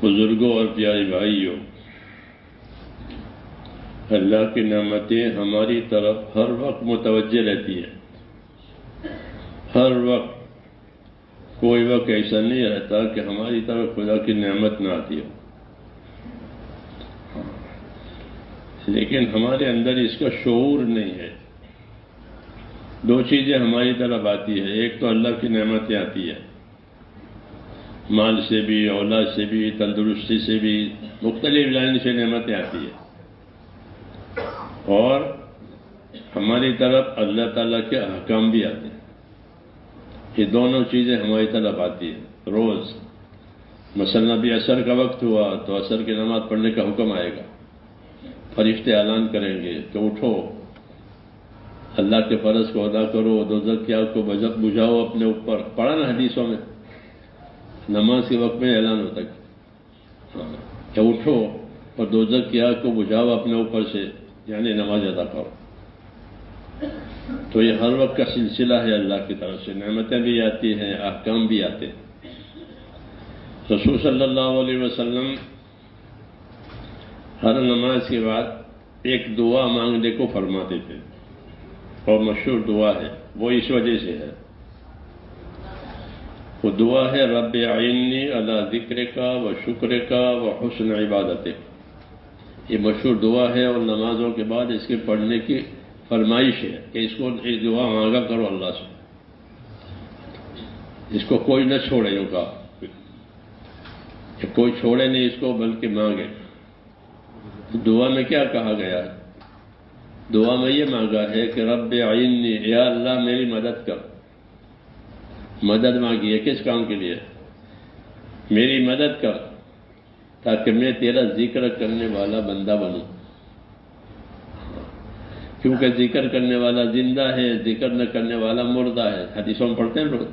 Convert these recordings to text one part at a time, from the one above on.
बुज़ुर्गों और प्यारे भाइयों, अल्लाह की नमतें हमारी तरफ़ हर वक्त मुतवजह रहती है। हर वक्त कोई वक्त ऐसा नहीं रहता कि हमारी तरफ़ खुदा की नेमत ना आती हो। लेकिन हमारे अंदर इसका शूर नहीं है। दो चीज़ें हमारी तरफ़ आती है, एक तो अल्लाह की नेमतें आती है। माल से भी, औलाद से भी, तंदुरुस्ती से भी मुख्तलिफ़ लाइन से नेमतें आती है। और हमारी तरफ़ अल्लाह ताला के अहकाम भी आते हैं। ये दोनों चीज़ें हमारी तरफ़ आती है। रोज़ मसल अभी असर का वक्त हुआ तो असर की नमाज़ पढ़ने का हुक्म आएगा। फरिश्ते ऐलान करेंगे कि उठो। अल्लाह के फ़र्ज़ को अदा करो दो की आग को बुझाओ अपने ऊपर। पढ़ा ना हदीसों में। नमाज़ के वक्त में ऐलान होता है। हाँ क्या उठो और दो की आग को बुझाओ अपने ऊपर से, यानी नमाज़ अदा करो। तो ये हर वक्त का सिलसिला है अल्लाह की तरफ़ से। नमतें भी आती हैं, अहकाम भी आते हैं। रसूल सल्लल्लाहु अलैहि वसल्लम हर नमाज़ के बाद एक दुआ मांगने को फरमाते थे। और मशहूर दुआ है, वो इस वजह से है। वो दुआ है रब आइनी अला ज़िक्र का व शुक्र का व हुसन इबादत ये मशहूर दुआ है और नमाजों के बाद इसके पढ़ने की फरमाइश है कि इसको एक दुआ मांगा करो अल्लाह से। इसको कोई न छोड़े यूँ कोई छोड़े नहीं, इसको बल्कि मांगे। तो दुआ में क्या कहा गया दुआ में ये मांगा है कि रब आइनी या अल्लाह मेरी मदद कर। मदद मांगी है किस काम के लिए? मेरी मदद कर, ताकि मैं तेरा ज़िक्र करने वाला बंदा बनूं। क्योंकि ज़िक्र करने वाला ज़िंदा है, ज़िक्र न करने वाला मुर्दा है। हदीसों में पढ़ते हैं लोग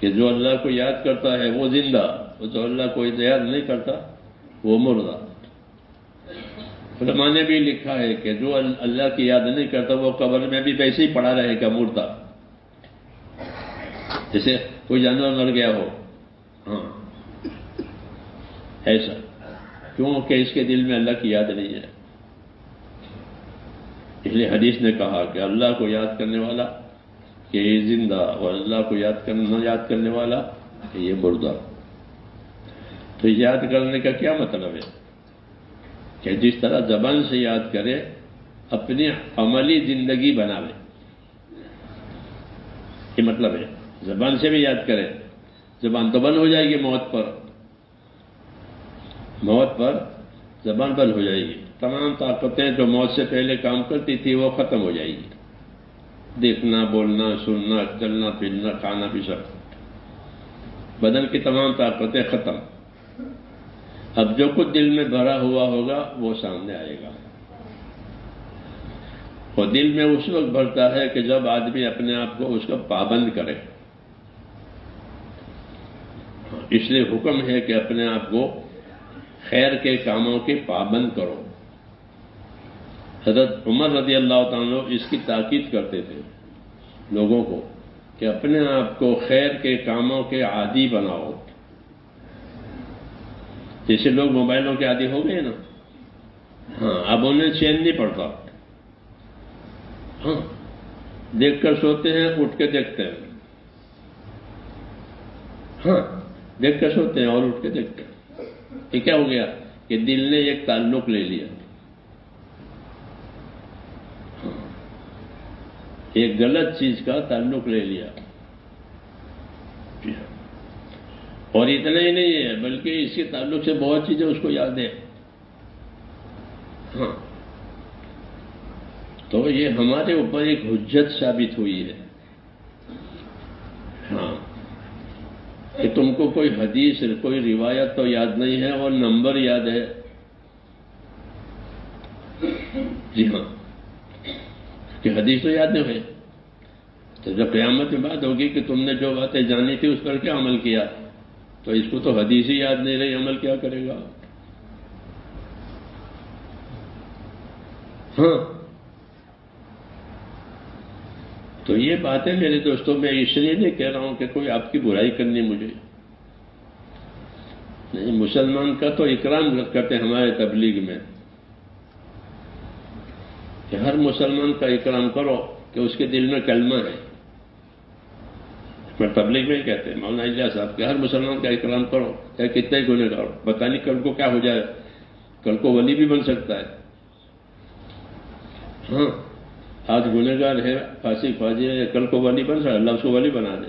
कि जो अल्लाह को याद करता है, वो ज़िंदा जो अल्लाह को याद नहीं करता, वो मुर्दा। फलमा ने भी लिखा है कि जो अल्लाह की याद नहीं करता, वो कब्र में भी वैसे ही पड़ा रहेगा, मुर्दा। जैसे कोई जानवर मर गया हो हाँ। ऐसा। क्योंकि इसके दिल में अल्लाह की याद नहीं है। इसलिए हदीस ने कहा कि अल्लाह को याद करने वाला, कि ये ज़िंदा, और अल्लाह को याद करना याद करने वाला, कि ये मुर्दा। तो याद करने का क्या मतलब है? कि जिस तरह जबान से याद करे, अपनी अमली ज़िंदगी बनावे। ये मतलब है। जबान से भी याद करें। जबान तो बंद हो जाएगी मौत पर। मौत पर जबान बंद हो जाएगी। तमाम ताकतें जो मौत से पहले काम करती थी, वो खत्म हो जाएगी। देखना, बोलना, सुनना, चलना, फिरना, खाना भी सब बदन की तमाम ताकतें खत्म। अब जो कुछ दिल में भरा हुआ होगा, वो सामने आएगा। और दिल में उस वक्त भरता है कि जब आदमी अपने आप को उसका पाबंद करे। इसलिए हुक्म है कि अपने आप को खैर के कामों के पाबंद करो। हज़रत उमर रदी अल्लाह तु इसकी ताकीद करते थे लोगों को कि अपने आप को खैर के कामों के आदि बनाओ। जैसे लोग मोबाइलों के आदि हो गए ना? हाँ अब उन्हें चैन नहीं पड़ता। हाँ देखकर सोते हैं, उठ के देखते हैं। हाँ देखकर सोते हैं? और उठ के देखते हैं ये क्या हो गया? कि दिल ने एक ताल्लुक ले लिया। हाँ, एक गलत चीज़ का ताल्लुक ले लिया। हाँ। और इतना ही नहीं है बल्कि इसके ताल्लुक से बहुत चीज़ें उसको याद है। हाँ। तो ये हमारे ऊपर एक हुज्जत साबित हुई हाँ। कि तुमको कोई हदीस, कोई रिवायत तो याद नहीं है और नंबर याद है? जी हाँ। कि हदीस तो याद नहीं है? तो जब क्यामत में बात होगी कि तुमने जो बातें जानी थी, उस पर क्या अमल किया? तो इसको तो हदीस ही याद नहीं रही, अमल क्या करेगा? हाँ। तो ये बातें मेरे दोस्तों, मैं इसलिए नहीं कह रहा हूँ कि कोई आपकी बुराई करनी मुझे। नहीं, मुसलमान का तो इकराम करते हमारे तबलीग में कि हर मुसलमान का इकराम करो कि उसके दिल में कलमा है। मैं तबलीग में ही कहते हैं, मौलाना इलिया साहब कि, हर मुसलमान का इकराम करो, चाहे कितने ही। गुनेगार पता नहीं कल को क्या हो जाए, कल को वली भी बन सकता है। हाँ आज गुनेगार है, फांसी फाजी है, कल को वली बन सकता अल्लाह उसको वली बना दे।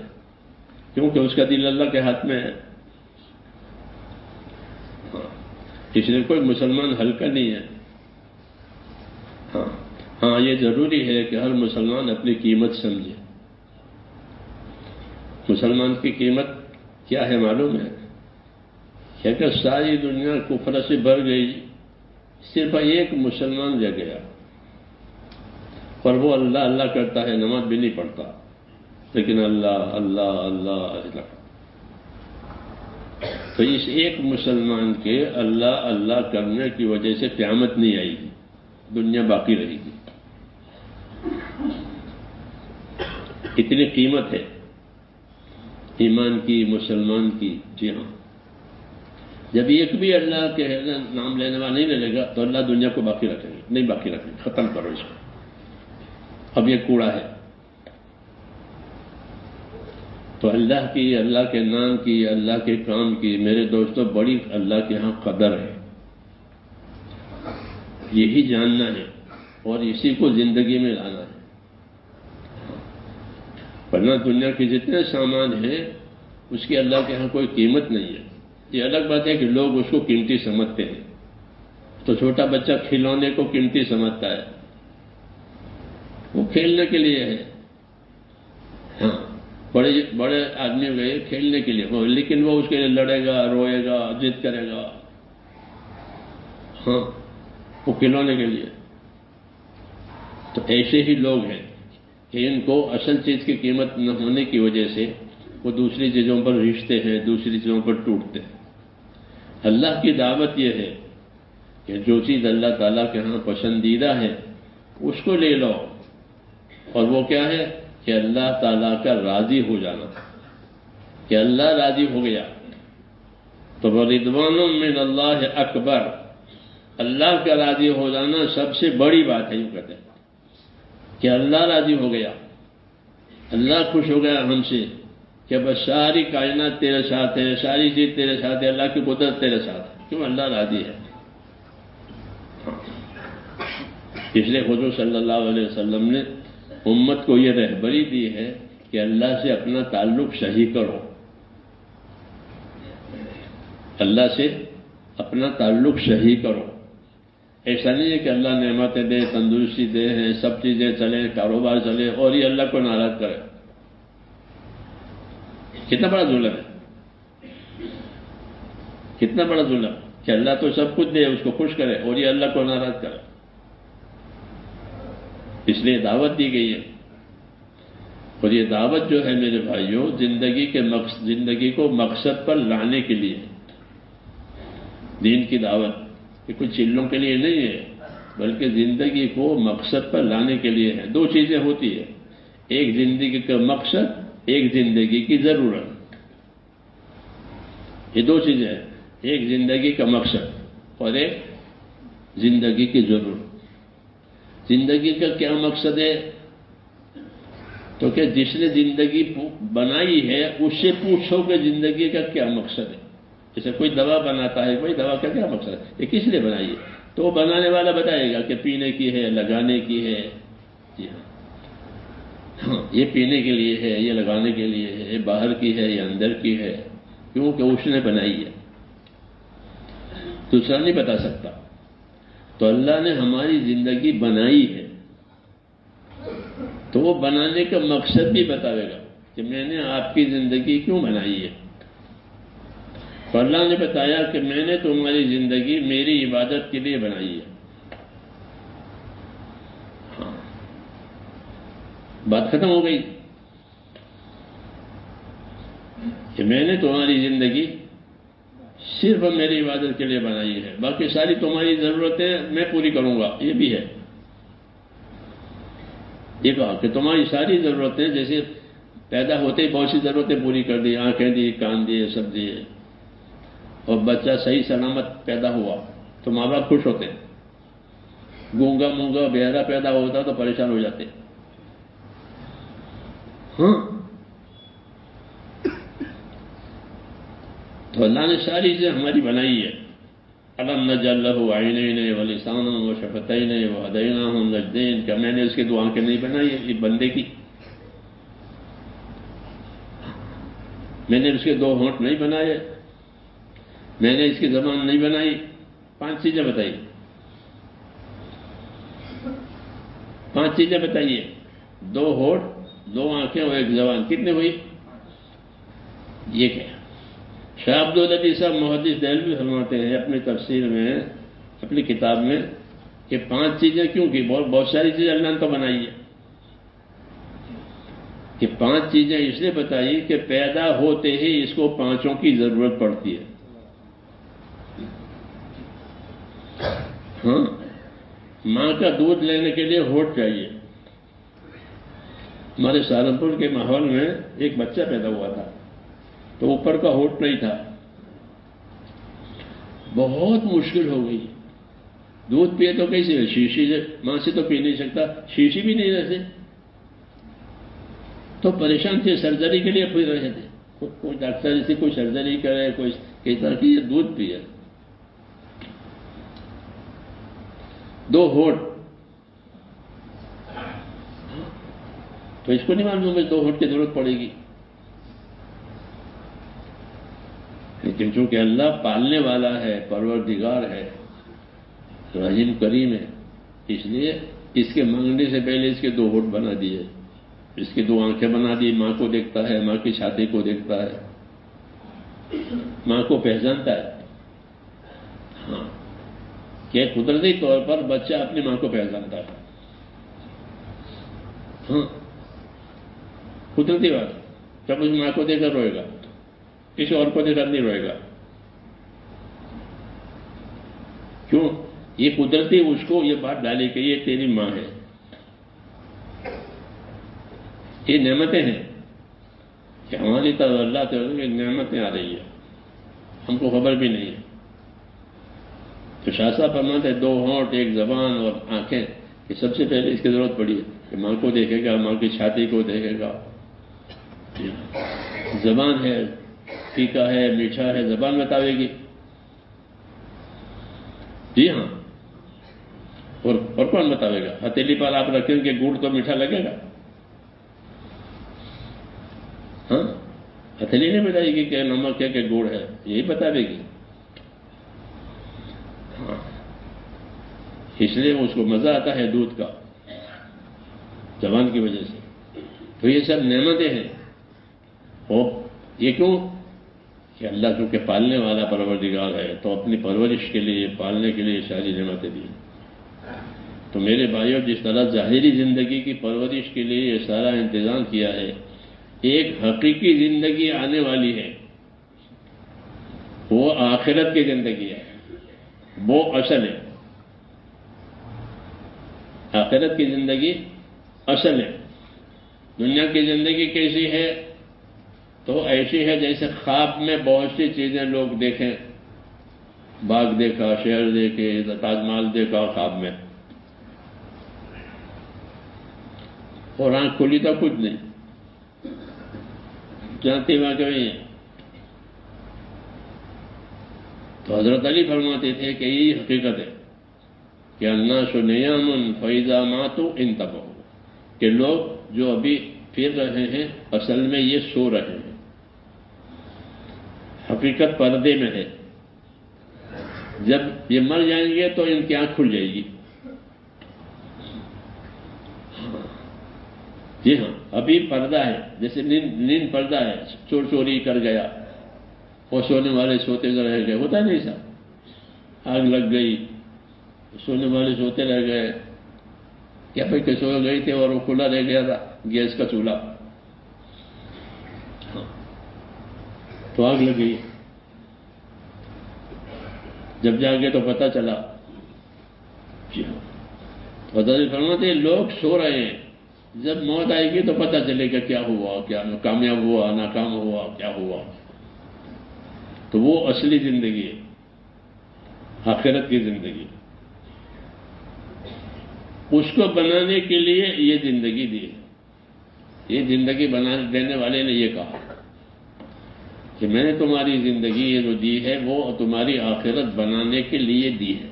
क्योंकि उसका दिल अल्लाह के हाथ में है। हाँ। इसलिए कोई मुसलमान हल्का नहीं है। हाँ। हाँ ये ज़रूरी है कि हर मुसलमान अपनी कीमत समझे। मुसलमान की कीमत क्या है मालूम है? क्या सारी दुनिया कुफर से भर गई, सिर्फ़ एक मुसलमान रह गया। पर वो अल्लाह अल्लाह करता है, नमाज़ भी नहीं पढ़ता। लेकिन अल्लाह अल्लाह अल्लाह अल्लाह तो इस एक मुसलमान के अल्लाह अल्लाह करने की वजह से क्यामत नहीं आएगी। दुनिया बाकी रहेगी। इतनी कीमत है। ईमान की, मुसलमान की, जी हाँ। जब एक भी अल्लाह के नाम लेने वाला नहीं लेगा तो अल्लाह दुनिया को बाकी रखेंगे, नहीं बाकी रखेंगे। खत्म करो इसको। अब ये कूड़ा है। तो अल्लाह की, अल्लाह के नाम की, अल्लाह के काम की, मेरे दोस्तों, बड़ी अल्लाह के यहाँ कदर है। यही जानना है और इसी को ज़िंदगी में लाना है। वरना दुनिया के जितने सामान हैं, उसकी अल्लाह के यहाँ कोई कीमत नहीं है। ये अलग बात है कि लोग उसको कीमती समझते हैं। तो छोटा बच्चा खिलौने को कीमती समझता है। वो खेलने के लिए है। हाँ बड़े बड़े आदमी गए, खेलने के लिए। वो लेकिन वो उसके लिए लड़ेगा, रोएगा, जिद करेगा। हाँ वो खिलौने के लिए। तो ऐसे ही लोग हैं। कि इनको असल चीज़ की कीमत न होने की वजह से वो दूसरी चीज़ों पर रिश्ते हैं, दूसरी चीज़ों पर टूटते हैं। अल्लाह की दावत यह है कि जो चीज़ अल्लाह ताला के यहाँ पसंदीदा है, उसको ले लो। और वो क्या है? कि अल्लाह ताला का राज़ी हो जाना। कि अल्लाह राज़ी हो गया। तो रिदवान मिन अल्लाह अकबर, अल्लाह का राज़ी हो जाना सबसे बड़ी बात है, यूँ कहते हैं। कि अल्लाह राज़ी हो गया। अल्लाह खुश हो गया हमसे। कि बस सारी कायनात तेरे साथ है, सारी चीज़ तेरे साथ है, अल्लाह की कुदरत तेरे साथ है। क्यों अल्लाह राज़ी है। इसलिए हजूर सल्लल्लाहु अलैहि वसल्लम ने उम्मत को यह रहबरी दी है कि अल्लाह से अपना ताल्लुक सही करो। अल्लाह से अपना ताल्लुक सही करो। ऐसा नहीं है कि अल्लाह नेमतें दे, तंदुरुस्ती दे हैं, सब चीज़ें चले, कारोबार चले, और ये अल्लाह को नाराज़ करे। कितना बड़ा जुलम है? कितना बड़ा जुलम? कि अल्लाह तो सब कुछ दे, उसको खुश करे और ये अल्लाह को नाराज़ करे। इसलिए दावत दी गई है। और ये दावत जो है मेरे भाइयों, ज़िंदगी के मकसद ज़िंदगी को मकसद पर लाने के लिए। दीन की दावत ये कुछ चिल्लों के लिए नहीं है, बल्कि ज़िंदगी को मकसद पर लाने के लिए है। दो चीज़ें होती है। एक ज़िंदगी का मकसद, एक ज़िंदगी की ज़रूरत। ये दो चीज़ें हैं। एक ज़िंदगी का मकसद और एक ज़िंदगी की ज़रूरत। ज़िंदगी का क्या मकसद है? तो क्या जिसने ज़िंदगी बनाई है, उससे पूछो कि ज़िंदगी का क्या मकसद है? जैसे कोई दवा बनाता है, कोई दवा का क्या मकसद है? ये किस लिए बनाई है? तो वो बनाने वाला बताएगा कि पीने की है, लगाने की है। जी हाँ। हाँ ये पीने के लिए है, ये लगाने के लिए है, ये बाहर की है, ये अंदर की है। क्योंकि उसने बनाई है। दूसरा नहीं बता सकता। तो अल्लाह ने हमारी ज़िंदगी बनाई है। तो वो बनाने का मकसद भी बतावेगा कि मैंने आपकी ज़िंदगी क्यों बनाई है। तो अल्लाह ने बताया कि मैंने तुम्हारी ज़िंदगी मेरी इबादत के लिए बनाई है। हाँ। बात खत्म हो गई। कि मैंने तुम्हारी ज़िंदगी सिर्फ़ मेरी इबादत के लिए बनाई है। बाकी सारी तुम्हारी जरूरतें मैं पूरी करूँगा। ये भी है। ये कहा कि तुम्हारी सारी जरूरतें जैसे पैदा होते ही बहुत सी जरूरतें पूरी कर दी, आँखें दी, कान दिए, सब दिए। और बच्चा सही सलामत पैदा हुआ तो माँ बाप खुश होते। गूँगा मूँगा बेहरा पैदा होता तो परेशान हो जाते। हाँ? तो अल्लाह ने सारी चीज़ें हमारी बनाई है। अलम न जल्लहु आईन व लिसान व शफतैन व हदैना नजदैन। क्या मैंने उसकी दो आँखें नहीं बनाई है? ये बंदे की। मैंने उसके दो होंठ नहीं बनाए। मैंने इसकी जबान नहीं बनाई। पाँच चीज़ें बताई। पाँच चीज़ें बताइए दो होठ, दो आँखें और एक जबान। कितने हुई? ये क्या? शाह अब्दुल अली साहब मोहदिस दहलवी फरमाते हैं अपनी तफसीर में, अपनी किताब में, कि पाँच चीज़ें क्यों की? बहुत बहुत सारी चीज़ें अल्लाह ने तो बनाई है। कि पाँच चीज़ें इसलिए बताई कि पैदा होते ही इसको पाँचों की ज़रूरत पड़ती है। हाँ माँ का दूध लेने के लिए होठ चाहिए। हमारे सहारनपुर के माहौल में एक बच्चा पैदा हुआ था। तो ऊपर का होठ नहीं था। बहुत मुश्किल हो गई। दूध पिए तो कैसे? शीशी से, माँ से तो पी नहीं सकता। शीशी भी नहीं रहते। तो परेशान थे, सर्जरी के लिए फिर रहे थे। कोई डॉक्टर से कोई सर्जरी करे, कोई कहता कि ये दूध पिए। दो होठ। तो इसको नहीं मालूम है दो होठ की ज़रूरत पड़ेगी। लेकिन चूँकि अल्लाह पालने वाला है, परवरदिगार है रहीम करीम है, इसलिए इसके मांगने से पहले इसके दो होठ बना दिए। इसकी दो आँखें बना दी, माँ को देखता है, माँ की छाती को देखता है। माँ को पहचानता है। हाँ। कि कुदरती तौर पर बच्चा अपनी माँ को पहचानता है। हाँ। कुदरती बात। जब उस माँ को देखकर रोएगा। किसी और को देखकर नहीं रोएगा क्यों? ये कुदरती उसको ये बात डाली कि ये तेरी माँ है। ये नेमतें हैं। कि हमारी तरफ़ अल्लाह तरफ़ नेमतें आ रही है। हमको खबर भी नहीं है। तो शासा फरमाते दो होंठ, एक जबान और आँखें। ये सबसे पहले इसकी ज़रूरत पड़ी है कि माँ को देखेगा, माँ की छाती को देखेगा। जबान है फीका है मीठा है, जबान बतावेगी जी हाँ। और और कौन बतावेगा? हथेली पर आप रखेंगे गुड़ तो मीठा लगेगा। हाँ? हथेली नहीं बताएगी कि नमक है कि गुड़ है, यही बतावेगी। इसलिए उसको मज़ा आता है दूध का जवान की वजह से। तो ये सब नेमतें हैं। और ये क्यों कि अल्लाह क्योंकि पालने वाला परवरदिगार है तो अपनी परवरिश के लिए, पालने के लिए सारी नेमतें दी तो मेरे भाइयों, जिस तरह जाहिरी ज़िंदगी की परवरिश के लिए ये सारा इंतज़ाम किया है, एक हकीकी ज़िंदगी आने वाली है। वो आखिरत की ज़िंदगी है। वो असल है। आखिरत की ज़िंदगी असल है। दुनिया की ज़िंदगी कैसी है? तो ऐसी है जैसे ख्वाब में बहुत सी चीज़ें लोग देखें। बाग देखा शहर देखे ताजमहल देखा ख्वाब में। और आँख खुली तो कुछ नहीं। जानती वहाँ कभी है तो हज़रत अली फरमाते थे कि यही हकीकत है कि अन्ना सुनियामन फैजा मातु इन तब कि लोग जो अभी फिर रहे हैं, असल में ये सो रहे हैं। हकीकत पर्दे में है। जब ये मर जाएँगे तो इनकी आँख खुल जाएगी। जी हाँ अभी पर्दा है, जैसे नींद नींद पर्दा है, चोर चोरी कर गया, और सोने वाले सोते रह गए, होता नहीं सा आग लग गई, सोने वाले सोते रह गए। क्या भाई कैसे हो गई थे और वो खुला रह गया था, गैस का चूल्हा। तो आग लग गई। जब जागे तो पता चला। पता फरमाते लोग सो रहे हैं। जब मौत आएगी तो पता चलेगा क्या हुआ, क्या कामयाब हुआ, नाकाम हुआ, क्या हुआ। तो वो असली ज़िंदगी है, आखिरत की ज़िंदगी। उसको बनाने के लिए ये ज़िंदगी दी ये ज़िंदगी बना देने वाले ने ये कहा। कि मैंने तुम्हारी ज़िंदगी ये जो दी है, वो तुम्हारी आखिरत बनाने के लिए दी है।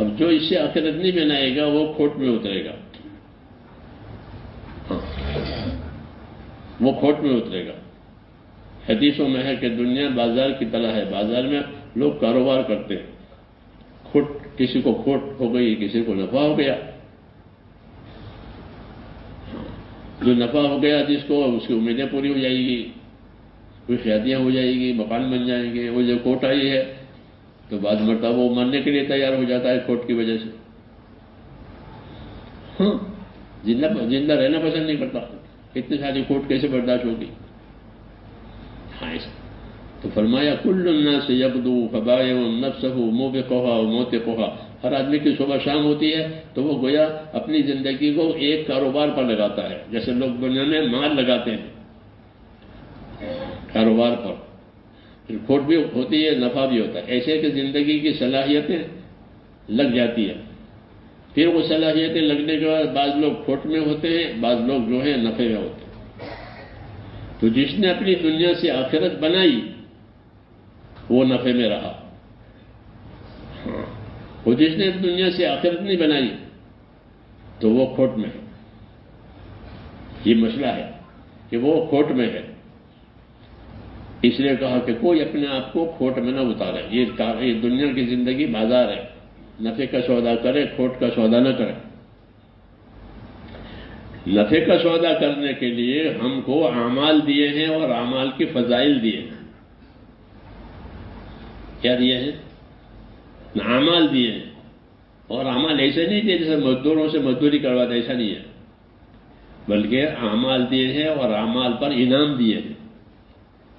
अब जो इससे आखिरत नहीं बनाएगा, वो खोट में उतरेगा। हाँ। वो खोट में उतरेगा। हदीसों में है कि दुनिया बाज़ार की तरह है। बाज़ार में लोग कारोबार करते हैं। खोट, किसी को खोट हो गई, किसी को नफा हो गया। जो नफा हो गया जिसको, उसकी उम्मीदें पूरी हो जाएगी। कोई शादियाँ हो जाएगी, मकान बन जाएँगे, वो जो कोर्ट आई है तो बाद मरता वो मरने के लिए तैयार हो जाता है कोर्ट की वजह से। हाँ ज़िंदा ज़िंदा रहना पसंद नहीं करता इतनी सारी कोर्ट कैसे बर्दाश्त होगी? हाँ तो फरमाया कुल्लुन्ना से जब यबदू फबाय नफ्सहू पे कोहा मोत कोहा हर आदमी की सुबह शाम होती है तो वो गोया अपनी ज़िंदगी को एक कारोबार पर लगाता है। जैसे लोग में माल लगाते हैं। कारोबार पर। फिर खोट भी होती है, नफा भी होता है। ऐसे कि ज़िंदगी की सलाहियतें लग जाती है। फिर वो सलाहियतें लगने के बाद बाज लोग खोट में होते हैं बाज लोग जो है नफे में होते हैं। तो जिसने अपनी दुनिया से आखिरत बनाई, वो नफे में रहा। वो जिसने दुनिया से आखिरत नहीं बनाई तो वो खोट में है। ये मसला है कि वो खोट में है। इसलिए कहा कि कोई अपने आप को खोट में न उतारे। ये, ये दुनिया की ज़िंदगी बाज़ार है। नफे का सौदा करे खोट का सौदा न करे। नफे का सौदा करने के लिए हमको आमाल दिए हैं और आमाल की फजाइल दिए हैं। क्या दिए हैं? आमाल दिए हैं। और अमाल ऐसे नहीं दिए जैसे मजदूरों से मजदूरी करवाते ऐसा नहीं है। बल्कि अमाल दिए हैं और अमाल पर इनाम दिए हैं।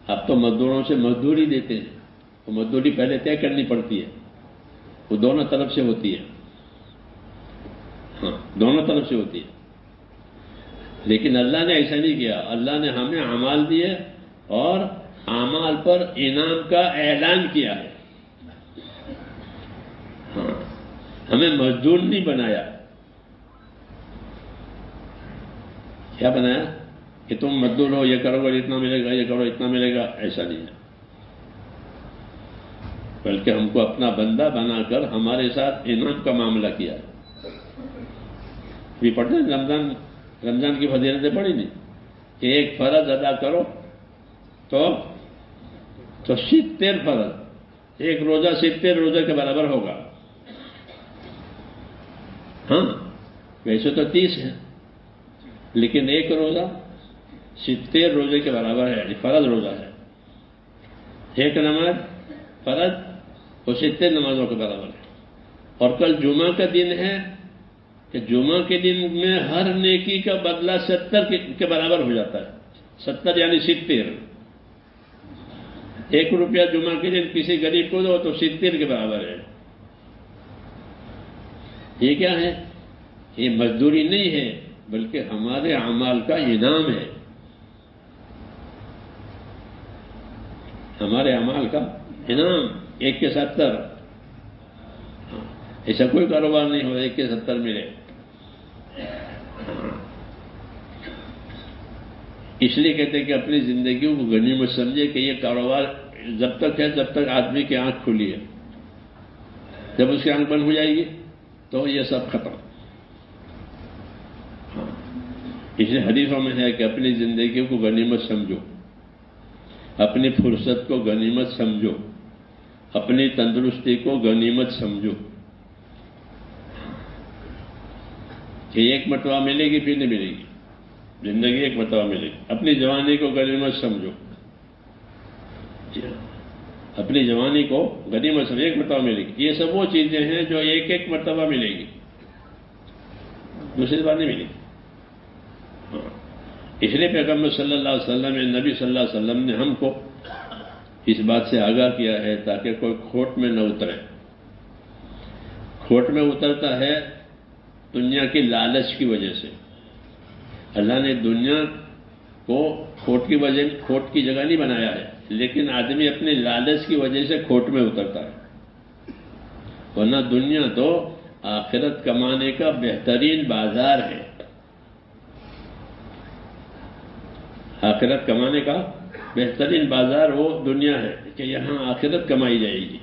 अब तो मजदूरों से मजदूरी देते हैं। तो मजदूरी पहले तय करनी पड़ती है। वो दोनों तरफ़ से होती है। हाँ दोनों तरफ़ से होती है। लेकिन अल्लाह ने ऐसा नहीं किया। अल्लाह ने हमें अमाल दिए और अमाल पर इनाम का ऐलान किया है। हाँ हमें मजदूर नहीं बनाया। क्या बनाया? कि तुम मजदूर हो ये करोगे इतना मिलेगा, ये करो इतना मिलेगा, ऐसा नहीं है। बल्कि हमको अपना बंदा बनाकर हमारे साथ इनाम का मामला किया है। भी पढ़ते रमज़ान रमज़ान की फजीलतें पढ़ी नहीं। कि एक फ़र्ज़ अदा करो तो तो सितर फ़र्ज़, एक रोजा सितर रोजा के बराबर होगा। हाँ वैसे तो तीस है, लेकिन एक रोजा सितर रोज़े के बराबर है फ़र्ज़ रोजा है। एक नमाज़ फ़र्ज़ और सितर नमाजों के बराबर है। और कल जुमा का दिन है कि जुमा के दिन में हर नेकी का बदला सत्तर के, के बराबर हो जाता है। सत्तर यानी सितर एक रुपया जुमा के दिन किसी गरीब को दो तो सितर के बराबर है। ये क्या है? ये मजदूरी नहीं है बल्कि हमारे अमाल का इनाम है। हमारे अमाल का इनाम एक के सत्तर। ऐसा कोई कारोबार नहीं हो, एक के सत्तर मिले। इसलिए कहते कि अपनी ज़िंदगी को गनीमत समझे कि ये कारोबार जब तक है, जब तक आदमी की आँख खुली है। जब उसकी आँख बंद हो जाएगी तो ये सब खत्म। हाँ। इसलिए हदीसों में है कि अपनी ज़िंदगी को गनीमत समझो। अपनी फुर्सत को गनीमत समझो। अपनी तंदुरुस्ती को गनीमत समझो। कि एक मरतबा मिलेगी, फिर नहीं मिलेगी। ज़िंदगी एक मरतबा मिलेगी। अपनी जवानी को गनीमत समझो। अपनी जवानी को गनीमत समझो। एक मरतबा मिलेगी। ये सब वो चीज़ें हैं जो एक एक मरतबा मिलेगी। दूसरी बार नहीं मिलेगी। इसलिए पैगंबर सल्लल्लाहु अलैहि वसल्लम नबी अलैहि वसल्लम ने हमको इस बात से आगाह किया है ताकि कोई खोट में न उतरे। खोट में उतरता है दुनिया की लालच की वजह से। अल्लाह ने दुनिया को खोट की वजह, खोट की जगह नहीं बनाया है, लेकिन आदमी अपने लालच की वजह से खोट में उतरता है। वरना दुनिया तो आखिरत कमाने का बेहतरीन बाज़ार है। आखिरत कमाने का बेहतरीन बाज़ार वो दुनिया है कि यहाँ आखिरत कमाई जाएगी।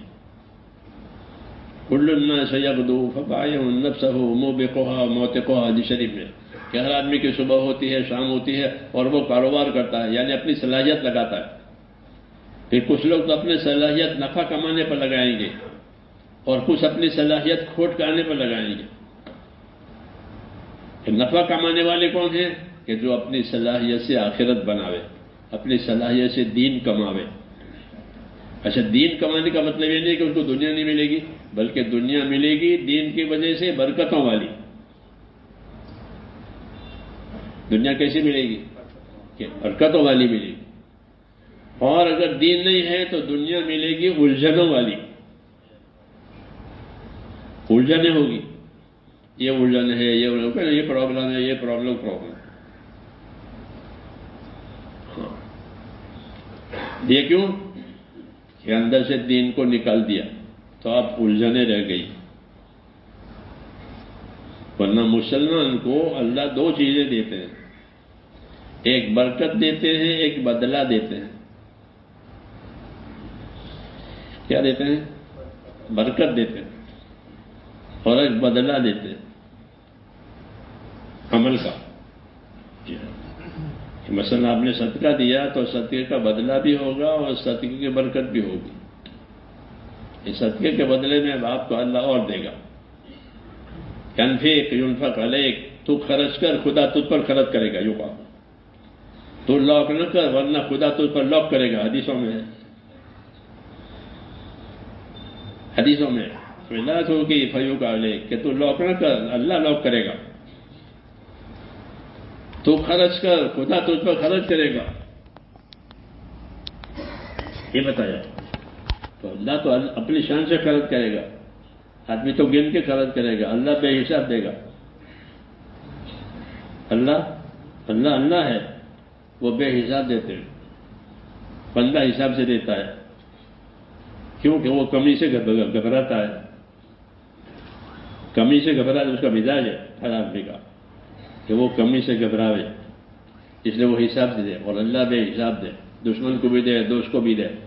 कुल्लुन्ना सयगदू फबाय नफ्सहु मोबिकोहा मोतिकोहा हदी शरीफ में। कि हर आदमी की सुबह होती है, शाम होती है और वो कारोबार करता है, यानी अपनी सलाहियत लगाता है। फिर कुछ लोग तो अपनी सलाहियत नफा कमाने पर लगाएँगे और कुछ अपनी सलाहियत खोट करने पर लगाएँगे। नफा कमाने वाले कौन है? कि जो अपनी सलाहियत से आखिरत बनावे, अपनी सलाहियत से दीन कमावे। अच्छा दीन कमाने का मतलब ये नहीं कि उसको दुनिया नहीं मिलेगी, बल्कि दुनिया मिलेगी दीन की वजह से बरकतों वाली। दुनिया कैसी मिलेगी? बरकतों वाली मिलेगी। और अगर दीन नहीं है तो दुनिया मिलेगी उलझनों वाली। उलझने होगी। ये उलझन है, ये ये प्रॉब्लम है, ये प्रॉब्लम प्रॉब्लम हाँ ये क्यों? कि अंदर से दीन को निकाल दिया तो आप उलझने रह गई। वरना मुसलमान को अल्लाह दो चीज़ें देते हैं। एक बरकत देते हैं, एक बदला देते हैं। क्या देते हैं? बरकत देते हैं और एक बदला देते हैं। अमल का। मसलन आपने सदका दिया तो सदके का बदला भी होगा और सदके की बरकत भी होगी। इस सदके के बदले में आपको अल्लाह और देगा। अनफेक यूनफक अलेक, तू खर्च कर, खुदा तुझ पर खर्च करेगा यू का तू लॉक न कर, वरना खुदा तुझ पर लॉक करेगा, हदीसों में। हदीसों में। विलास होगी फयू का लेख कि तू लॉक न कर, अल्लाह लॉक करेगा। तू खर्च कर, खुदा तुझ पर खर्च करेगा। ये बताया। तो अल्लाह तो अपनी शान से खर्च करेगा। आदमी तो गिन के खर्च करेगा। अल्लाह बेहिसाब देगा। अल्लाह अल्लाह अल्लाह है। वो बेहिसाब देते हैं। बंदा हिसाब से देता है। क्योंकि वो कमी से घबराता है। कमी से घबराता उसका मिजाज है हर आदमी का। कि वो कमी से घबरावे। इसलिए वो हिसाब से दे और अल्लाह बे हिसाब दे। दुश्मन को भी दे, दोस्त को भी दे।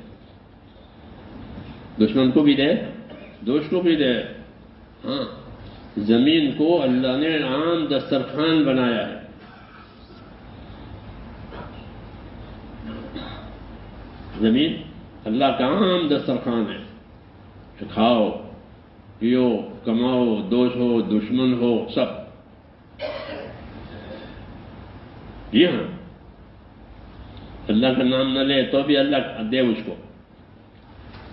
दुश्मन को भी दे, दोस्त को भी दे। हाँ। ज़मीन को अल्लाह ने आम दस्तरखान बनाया है। ज़मीन अल्लाह का आम दस्तरखान है। खाओ, पियो, कमाओ दोष हो, दुश्मन हो, सब। जी हाँ अल्लाह का नाम न ले तो भी अल्लाह दे उसको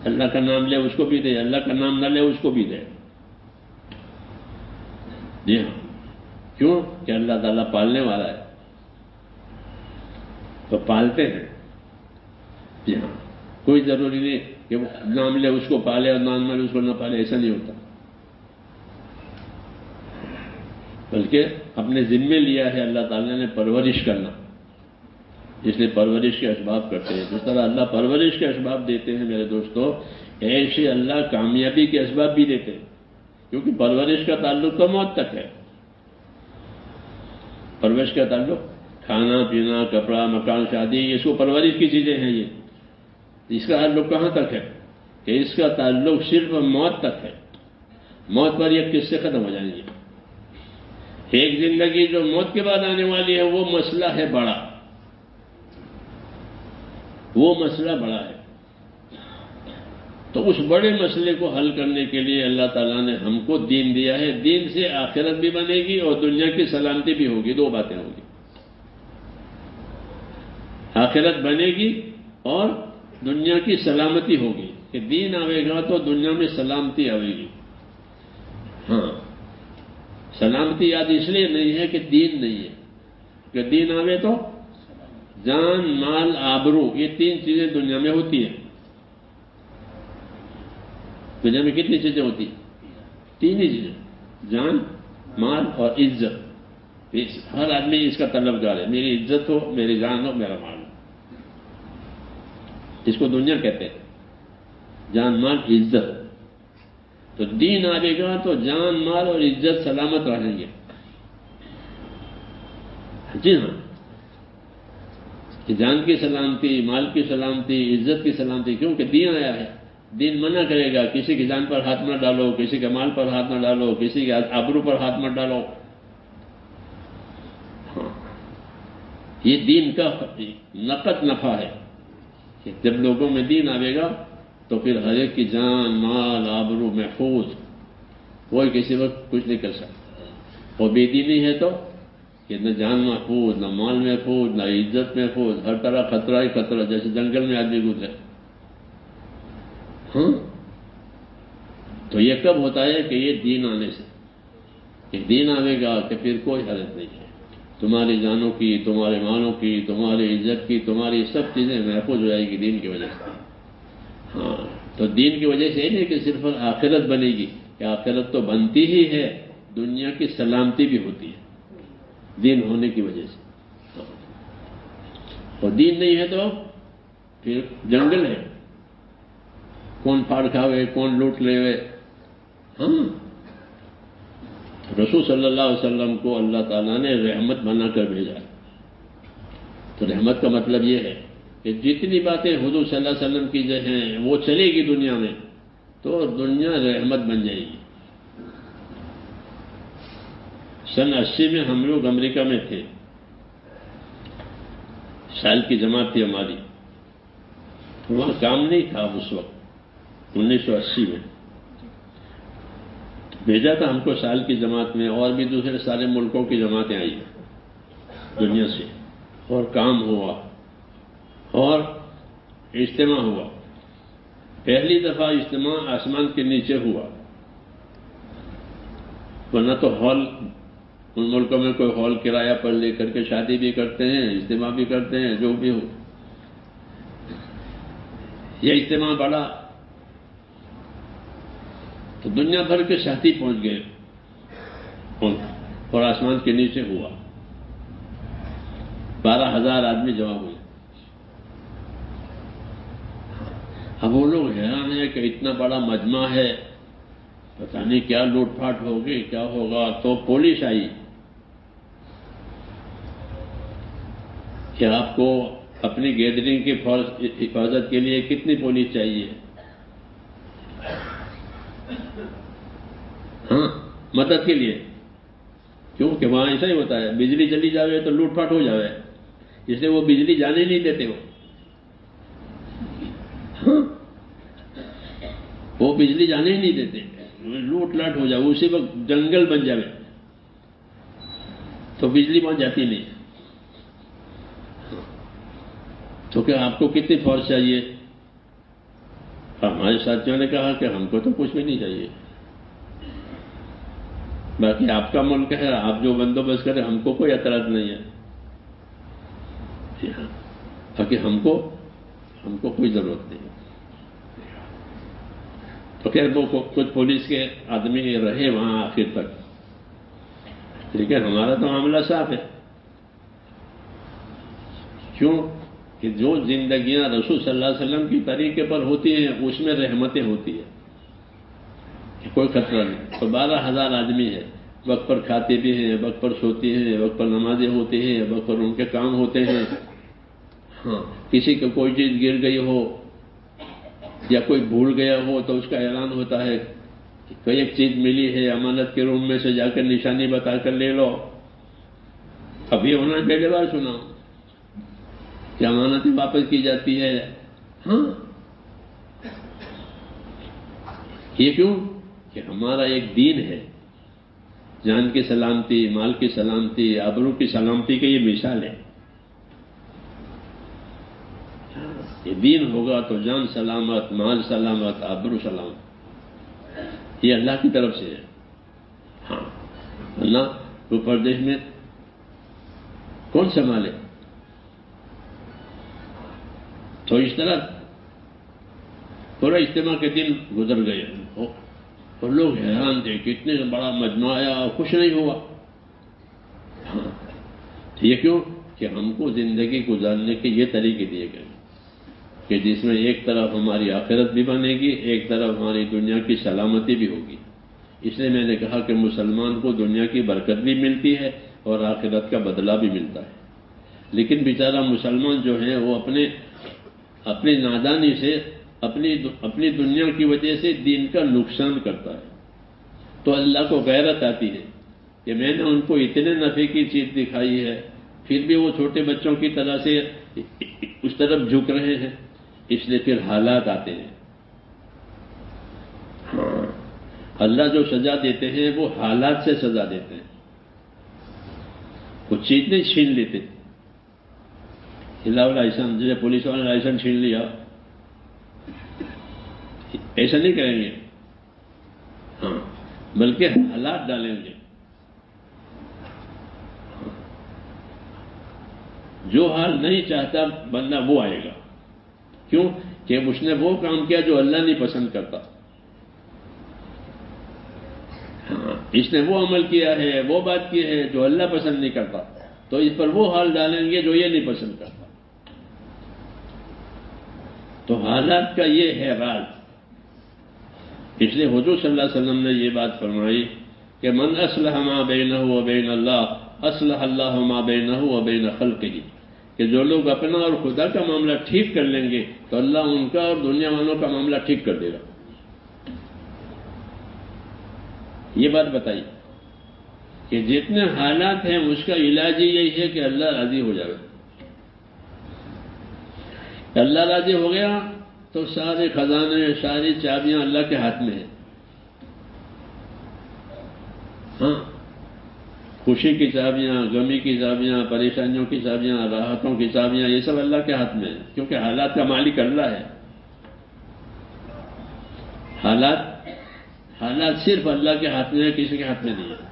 अल्लाह का नाम ले उसको भी दे अल्लाह का नाम न ले उसको भी दे जी हाँ क्यों कि अल्लाह ताला पालने वाला है तो पालते हैं जी हाँ कोई ज़रूरी नहीं कि नाम ले उसको पाले और नाम ले उसको न पाले ऐसा नहीं होता बल्कि अपने जिम्मे लिया है अल्लाह ताला ने परवरिश करना। इसलिए परवरिश के असबाब करते हैं। जिस तरह अल्लाह परवरिश के असबाब देते हैं मेरे दोस्तों, ऐसे अल्लाह कामयाबी के असबाब भी देते हैं। क्योंकि परवरिश का ताल्लुक तो मौत तक है। परवरिश का ताल्लुक, खाना, पीना, कपड़ा, मकान, शादी, इसको परवरिश की चीज़ें हैं ये। इसका ताल्लुक कहाँ तक है? कि इसका ताल्लुक सिर्फ़ मौत तक है। मौत पर यह किससे खत्म हो जाएँगे। एक ज़िंदगी जो मौत के बाद आने वाली है, वो मसला है बड़ा। वो मसला बड़ा है। तो उस बड़े मसले को हल करने के लिए अल्लाह ताला ने हमको दीन दिया है। दीन से आखिरत भी बनेगी और दुनिया की सलामती भी होगी। दो बातें होगी। आखिरत बनेगी और दुनिया की सलामती होगी। कि दीन आवेगा तो दुनिया में सलामती आवेगी। हाँ। सलामती याद इसलिए नहीं है कि दीन नहीं है। कि दीन आवे तो जान, माल, आबरू, ये तीन चीज़ें दुनिया में होती है। दुनिया में कितनी चीज़ें होती तीन ही चीज़ें। जान, माल और इज़्ज़त। हर आदमी इसका तलबगार है। मेरी इज़्ज़त हो, मेरी जान हो, मेरा माल हो। इसको दुनिया कहते हैं। जान, माल, इज़्ज़त। तो दीन आएगा तो जान, माल और इज़्ज़त, सलामत रहेंगे। जी हाँ। कि जान की सलामती, माल की सलामती, इज़्ज़त की सलामती, क्योंकि दीन आया है। दीन मना करेगा, किसी की जान पर हाथ मत डालो, किसी के माल पर हाथ मत डालो, किसी के आबरू पर हाथ मत डालो। हाँ। ये दीन का नकद नफा है कि जब लोगों में दीन आवेगा तो फिर हर एक की जान, माल, आबरू, महफूज, कोई किसी वक्त कुछ नहीं कर सकता। और बेदीनी है तो कि न जान महफूज, न माल महफूज, न इज़्ज़त महफूज, हर तरह खतरा ही खतरा, जैसे जंगल में आदमी गुजरे। हाँ? तो ये कब होता है कि ये दीन आने से? कि दीन आवेगा कि फिर कोई हरत नहीं है। तुम्हारी जानों की, तुम्हारे मालों की, तुम्हारी इज़्ज़त की, तुम्हारी सब चीज़ें महफूज हो जाएगी दीन की वजह से। हाँ तो दीन की वजह से ये नहीं कि सिर्फ़ आखिरत बनेगी, कि आखिरत तो बनती ही है, दुनिया की सलामती भी होती है, दीन होने की वजह से। और दीन नहीं है तो फिर जंगल है। कौन फाड़ खावे, कौन लूट लेवे। हाँ। रसूल सल्लल्लाहु अलैहि वसल्लम को अल्लाह ताला ने रहमत बनाकर भेजा। तो रहमत का मतलब यह है कि जितनी बातें हुजूर सल्लल्लाहु की जो हैं, वो चलेगी दुनिया में तो दुनिया रहमत बन जाएगी। सन अस्सी में हम लोग अमेरिका में थे। साल की जमात थी हमारी। वहाँ काम नहीं था उस वक्त 1980 में। भेजा था हमको साल की जमात में, और भी दूसरे सारे मुल्कों की जमातें आई दुनिया से। और काम हुआ। और इज्तमा हुआ। पहली दफ़ा इज्तमा आसमान के नीचे हुआ। वरना तो हॉल, उन मुल्कों में कोई हॉल किराया पर लेकर के शादी भी करते हैं, इज्तमा भी करते हैं, जो भी हो। यह इज्तमा बड़ा तो दुनिया भर के साथी पहुँच गए। और आसमान के नीचे हुआ। बारह हज़ार आदमी जमा हुए। अब वो लोग हैरान है कि इतना बड़ा मजमा है। पता नहीं क्या लूटपाट होगी, क्या होगा। तो पुलिस आई कि आपको अपनी गैदरिंग की हिफाजत के लिए कितनी पुलिस चाहिए। हाँ मदद के लिए। क्योंकि वहाँ ऐसा ही होता है, बिजली चली जावे तो लूटपाट हो जावे। इसलिए वो बिजली जाने नहीं देते हो वो बिजली जाने ही नहीं देते। लूट लाट हो जाए उसी वक्त जंगल बन जाए। तो बिजली पहुँच जाती नहीं। तो क्या आपको कितनी फौज चाहिए? हमारे साथियों ने कहा कि हमको तो कुछ भी नहीं चाहिए। बाकी आपका मुल्क है, आप जो बंदोबस्त करें, हमको कोई एतराज़ नहीं है। बाकी हमको हमको कोई ज़रूरत नहीं तो खैर वो कुछ पुलिस के आदमी रहे वहाँ आखिर तक। लेकिन हमारा तो मामला साफ़ है। क्यों? कि जो जिंदगियाँ रसूल सल्लल्लाहु अलैहि वसल्लम की तरीके पर होती हैं, उसमें रहमतें होती है। कि कोई खतरा नहीं। तो बारह हज़ार आदमी है। वक्त पर खाते भी हैं, वक्त पर सोते हैं, वक्त पर नमाजें होती हैं, वक्त पर उनके काम होते हैं। हाँ किसी को कोई चीज़ गिर गई हो या कोई भूल गया हो तो उसका ऐलान होता है कि कोई एक चीज़ मिली है, अमानत के रूम में से जाकर निशानी बताकर ले लो। अभी उन्होंने पहले बार सुना कि अमानतें वापस की जाती है। हाँ। ये क्यों? कि हमारा एक दीन है। जान की सलामती, माल की सलामती, आबरू की सलामती की ये मिसाल है। ये दीन होगा तो जान सलामत, माल सलामत, आबरू सलामत। ये अल्लाह की तरफ़ से है। हाँ। अल्लाह तो प्रदेश में कौन संभाले? तो इस तरह पूरा इज्तम के दिन गुजर गए। और लोग हैरान थे कि इतने बड़ा मजमा आया और खुश नहीं हुआ। हाँ। ये क्यों? कि हमको ज़िंदगी गुजारने के ये तरीके दिए गए। कि जिसमें एक तरफ़ हमारी आखिरत भी बनेगी, एक तरफ़ हमारी दुनिया की सलामती भी होगी। इसलिए मैंने कहा कि मुसलमान को दुनिया की बरकत भी मिलती है और आखिरत का बदला भी मिलता है। लेकिन बेचारा मुसलमान जो है, वो अपने, अपनी नादानी से, अपनी अपनी दुनिया की वजह से दीन का नुकसान करता है। तो अल्लाह को गैरत आती है कि मैंने उनको इतने नफे की चीज़ दिखाई है, फिर भी वो छोटे बच्चों की तरह से उस तरफ़ झुक रहे हैं। इसलिए फिर हालात आते हैं। अल्लाह जो सजा देते हैं, वो हालात से सजा देते हैं। कुछ चीज़ नहीं, छीन लेते। खिलाफ लाइसेंस, जैसे पुलिस वाले लाइसेंस छीन लिया। ऐसा नहीं करेंगे। हाँ बल्कि हालात डालेंगे। जो हाल नहीं चाहता, बंदा वो आएगा। क्यों? कि उसने वो काम किया जो अल्लाह नहीं पसंद करता। हाँ इसने वो अमल किया है, वो बात की है जो अल्लाह पसंद नहीं करता। तो इस पर वो हाल डालेंगे जो ये नहीं पसंद करता। तो हालात का ये है राज। इसलिए हजूर सल्लल्लाहु अलैहि वसल्लम ने ये बात फरमाई कि मन असलह मा बेन व बेन अल्लाह, असलह अल्लाह मा बेन व बेन खल्क ही कि जो लोग अपना और खुदा का मामला ठीक कर लेंगे तो अल्लाह उनका और दुनिया वालों का मामला ठीक कर देगा। ये बात बताइए कि जितने हालात हैं, उसका इलाज ही यही है कि अल्लाह राज़ी हो जाए। अल्लाह राज़ी हो गया तो सारे खजाने, सारी चाबियाँ अल्लाह के हाथ में है। हाँ। खुशी की चाबियाँ, गमी की चाबियाँ, परेशानियों की चाबियाँ, राहतों की चाबियाँ, ये सब अल्लाह के हाथ में है, क्योंकि हालात का मालिक अल्लाह है। हालात हालात सिर्फ़ अल्लाह के हाथ में है, किसी के हाथ में नहीं है।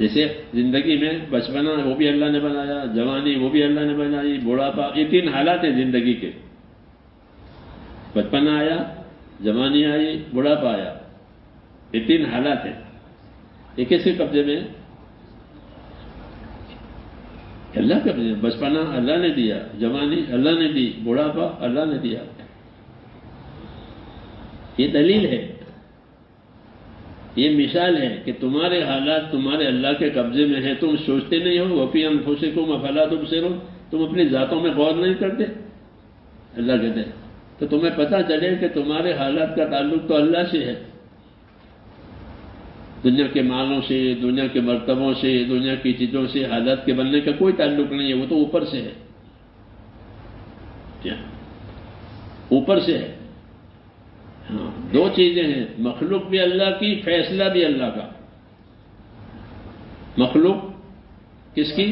जैसे ज़िंदगी में बचपना, वो भी अल्लाह ने बनाया, जवानी, वो भी अल्लाह ने बनाई, बुढ़ापा, ये तीन हालात हैं ज़िंदगी के। बचपना आया, जवानी आई, बुढ़ापा आया, ये तीन हालात हैं। ये किसके कब्जे में अल्लाह के कब्जे बचपना अल्लाह ने दिया, जवानी अल्लाह ने दी, बुढ़ापा अल्लाह ने दिया। ये दलील है, ये मिसाल है कि तुम्हारे हालात तुम्हारे अल्लाह के कब्जे में है, तुम सोचते नहीं हो, वफी अनफुसे को मफला तुम से तुम अपनी जातों में गौर नहीं करते। अल्लाह कहते तो तुम्हें पता चले कि तुम्हारे हालात का ताल्लुक तो अल्लाह से है। दुनिया के मालों से, दुनिया के मरतबों से, दुनिया की चीज़ों से, हालात के बनने का कोई ताल्लुक नहीं है। वो तो ऊपर से है। क्या? ऊपर से है। हाँ दो चीज़ें हैं। मखलूक भी अल्लाह की, फैसला भी अल्लाह का। मखलूक किसकी?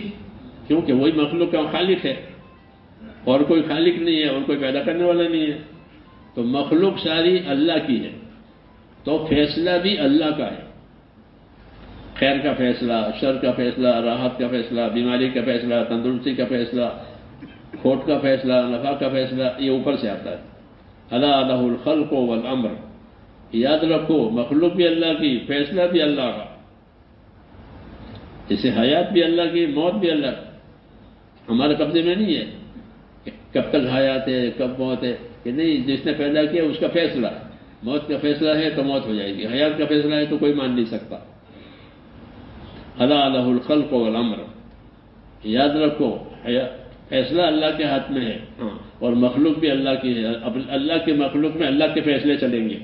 क्योंकि वही मखलूक का खालिक है। और कोई खालिक नहीं है, और कोई पैदा करने वाला नहीं है। तो मखलूक सारी अल्लाह की है। तो फैसला भी अल्लाह का है। खैर का फैसला, शर का फैसला, राहत का फैसला, बीमारी का फैसला, तंदुरुस्ती का फैसला, खोट का फैसला, नफा का फैसला, ये ऊपर से आता है। अला अलाहुल खल को वल अमर। याद रखो, मखलूक भी अल्लाह की, फैसला भी अल्लाह का। इसे हयात भी अल्लाह की, मौत भी अल्लाह हमारे कब्जे में नहीं है कब तक हयात है, कब मौत है, कि नहीं, जिसने पैदा किया उसका फैसला। मौत का फैसला है तो मौत हो जाएगी। हयात का फैसला है तो कोई मान नहीं सकता। अला खल को अमर याद रखो फैसला अल्लाह के हाथ में है। हाँ। और मखलूक भी अल्लाह की है। अब अल्लाह के मखलूक में अल्लाह के फैसले चलेंगे।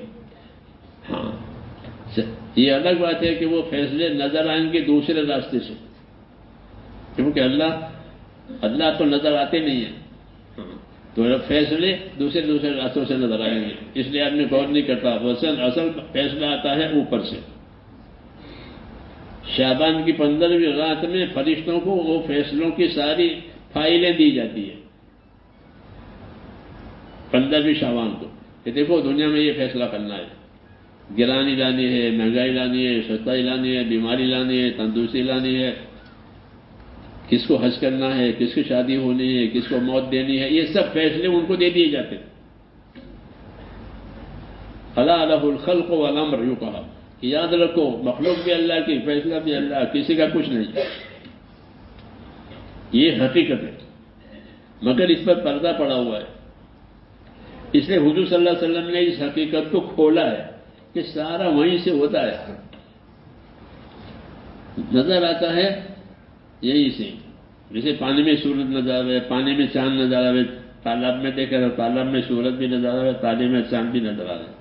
हाँ। ये अलग बात है कि वो फैसले नज़र आएँगे दूसरे रास्ते से। क्योंकि अल्लाह अल्लाह तो नज़र आते नहीं है। हाँ, तो फैसले दूसरे दूसरे रास्तों से नज़र आएँगे। इसलिए आदमी गौर नहीं करता। वसन असल फैसला आता है ऊपर से। शाबान की पंद्रहवीं रात में फरिश्तों को वो फैसलों की सारी फाइलें दी जाती है। पंद्रहवीं शाबान को। कि देखो, दुनिया में ये फैसला करना है। गिरानी लानी है, महँगाई लानी है, सस्ताई लानी है, बीमारी लानी है, तंदुरुस्ती लानी है। किसको हज करना है, किसकी शादी होनी है, किसको मौत देनी है, ये सब फैसले उनको दे दिए जाते हैं। अला अलहुल खल को अलमर यूँ कहा। कि याद रखो, मखलूक भी अल्लाह की, फैसला भी अल्लाह, किसी का कुछ नहीं। ये हकीकत है। मगर इस पर पर्दा पड़ा हुआ है। इसलिए हुजूर सल्लल्लाहु अलैहि वसल्लम ने इस हकीकत को खोला है कि सारा वहीं से होता है। नज़र आता है यही से। जैसे पानी में सूरज नज़र आवे, पानी में चाँद नज़र आवे, तालाब में देखे तो तालाब में सूरज भी नज़र आवे ताले में चाँद भी नज़र आ रहे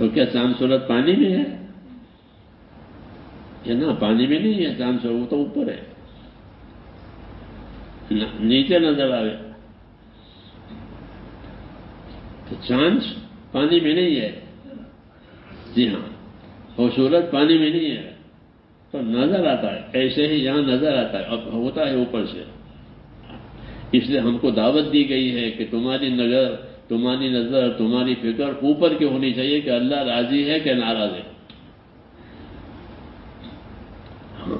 तो क्या चाँद सूरत पानी में है? या ना, पानी में नहीं है चाँद सूरज वो तो ऊपर है। नीचे नज़र आवे। तो चाँद पानी में नहीं है। जी हाँ और सूरज पानी में नहीं है। तो नज़र आता है, ऐसे ही यहाँ नज़र आता है, अब होता है ऊपर से। इसलिए हमको दावत दी गई है कि तुम्हारी नज़र तुम्हारी नज़र तुम्हारी फ़िक्र ऊपर की होनी चाहिए कि अल्लाह राज़ी है कि नाराज़ है। हाँ,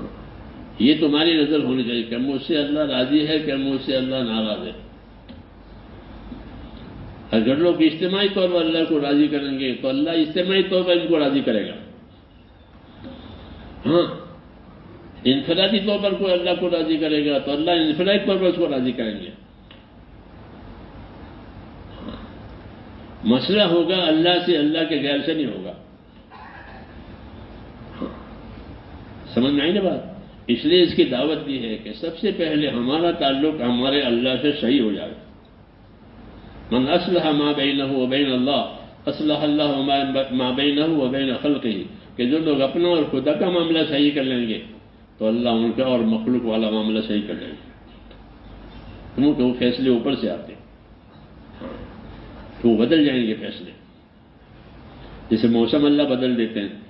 ये तुम्हारी नज़र होनी चाहिए कि मुझसे अल्लाह राज़ी है कि मुझसे अल्लाह नाराज़ है। अगर लोग इज्तमाही तौर पर अल्लाह को राज़ी करेंगे तो अल्लाह इज्तमाही तौर पर इनको राज़ी करेगा। हाँ। इनफरादी तौर पर कोई अल्लाह को राज़ी करेगा तो अल्लाह इनफरादी तौर पर उसको राज़ी करेंगे। मसला होगा, अल्लाह से अल्लाह के गैर से नहीं होगा। हाँ। समझ में आई ना बात? इसलिए इसकी दावत दी है कि सबसे पहले हमारा ताल्लुक हमारे अल्लाह से सही हो जाए। मन असलह मा बैन वबैन अल्लाह, असलह अल्लाह मा बैन वबैन अखल कही कि जो लोग अपना और खुदा का मामला सही कर लेंगे तो अल्लाह उनका और मखलूक वाला मामला सही कर लेंगे। क्योंकि वो फैसले ऊपर से आते हाँ। तो वो बदल जाएँगे फैसले। जैसे मौसम अल्लाह बदल देते हैं।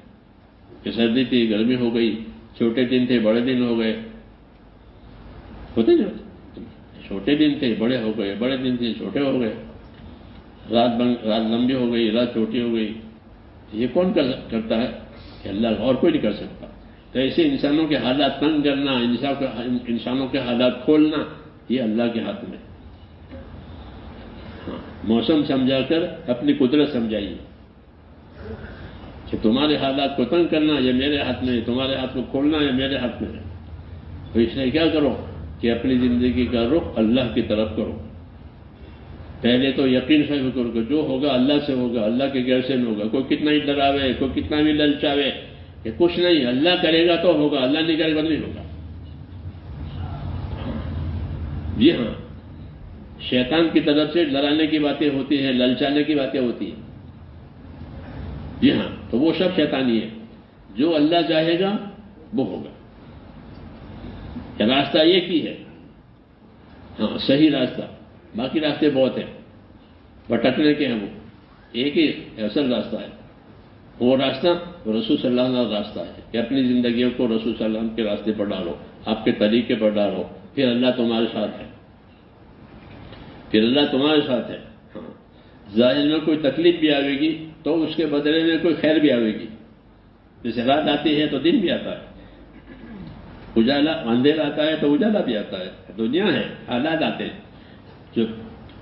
कि सर्दी थी गर्मी हो गई छोटे दिन थे बड़े दिन हो गए। होते ना छोटे दिन थे बड़े हो गए बड़े दिन थे छोटे हो गए। रात रात लंबी हो गई रात छोटी हो गई। ये कौन कर, करता है? कि अल्लाह और कोई नहीं कर सकता। तो ऐसे इंसानों के हालात तंग करना इंसानों के हालात खोलना ये अल्लाह के हाथ में मौसम समझाकर अपनी कुदरत समझाइए। कि तुम्हारे हालात को तंग करना ये मेरे हाथ में है, तुम्हारे हाथ को खोलना ये मेरे हाथ में है। तो इसलिए क्या करो कि अपनी ज़िंदगी का रुख अल्लाह की तरफ़ करो। पहले तो यकीन से करो कि जो होगा अल्लाह से होगा, अल्लाह के गैर से नहीं होगा। कोई कितना ही डरावे, कोई कितना भी ललचावे कि कुछ नहीं, अल्लाह करेगा तो होगा, अल्लाह नहीं करेगा नहीं होगा। जी हाँ। शैतान की तरफ़ से डराने की बातें होती हैं, ललचाने की बातें होती हैं। जी हाँ तो वो सब शैतानी है। जो अल्लाह चाहेगा, वो होगा। रास्ता एक ही है? हाँ सही रास्ता। बाकी रास्ते बहुत हैं। भटकने के हैं वो। एक ही असल रास्ता है। वो रास्ता रसूल सल्लल्लाहु अलैहि रास्ता है कि अपनी जिंदगियों को रसूल सल्लम के रास्ते पर डालो, आपके तरीके पर डालो। फिर अल्लाह तुम्हारे साथ है। फिर अल्लाह तुम्हारे साथ है। हाँ। ज़ाहिर में कोई तकलीफ़ भी आवेगी तो उसके बदले में कोई खैर भी आवेगी। जैसे रात आती है तो दिन भी आता है। उजाला, अंधेरा आता है तो उजाला भी आता है। दुनिया है हालात आते हैं। जो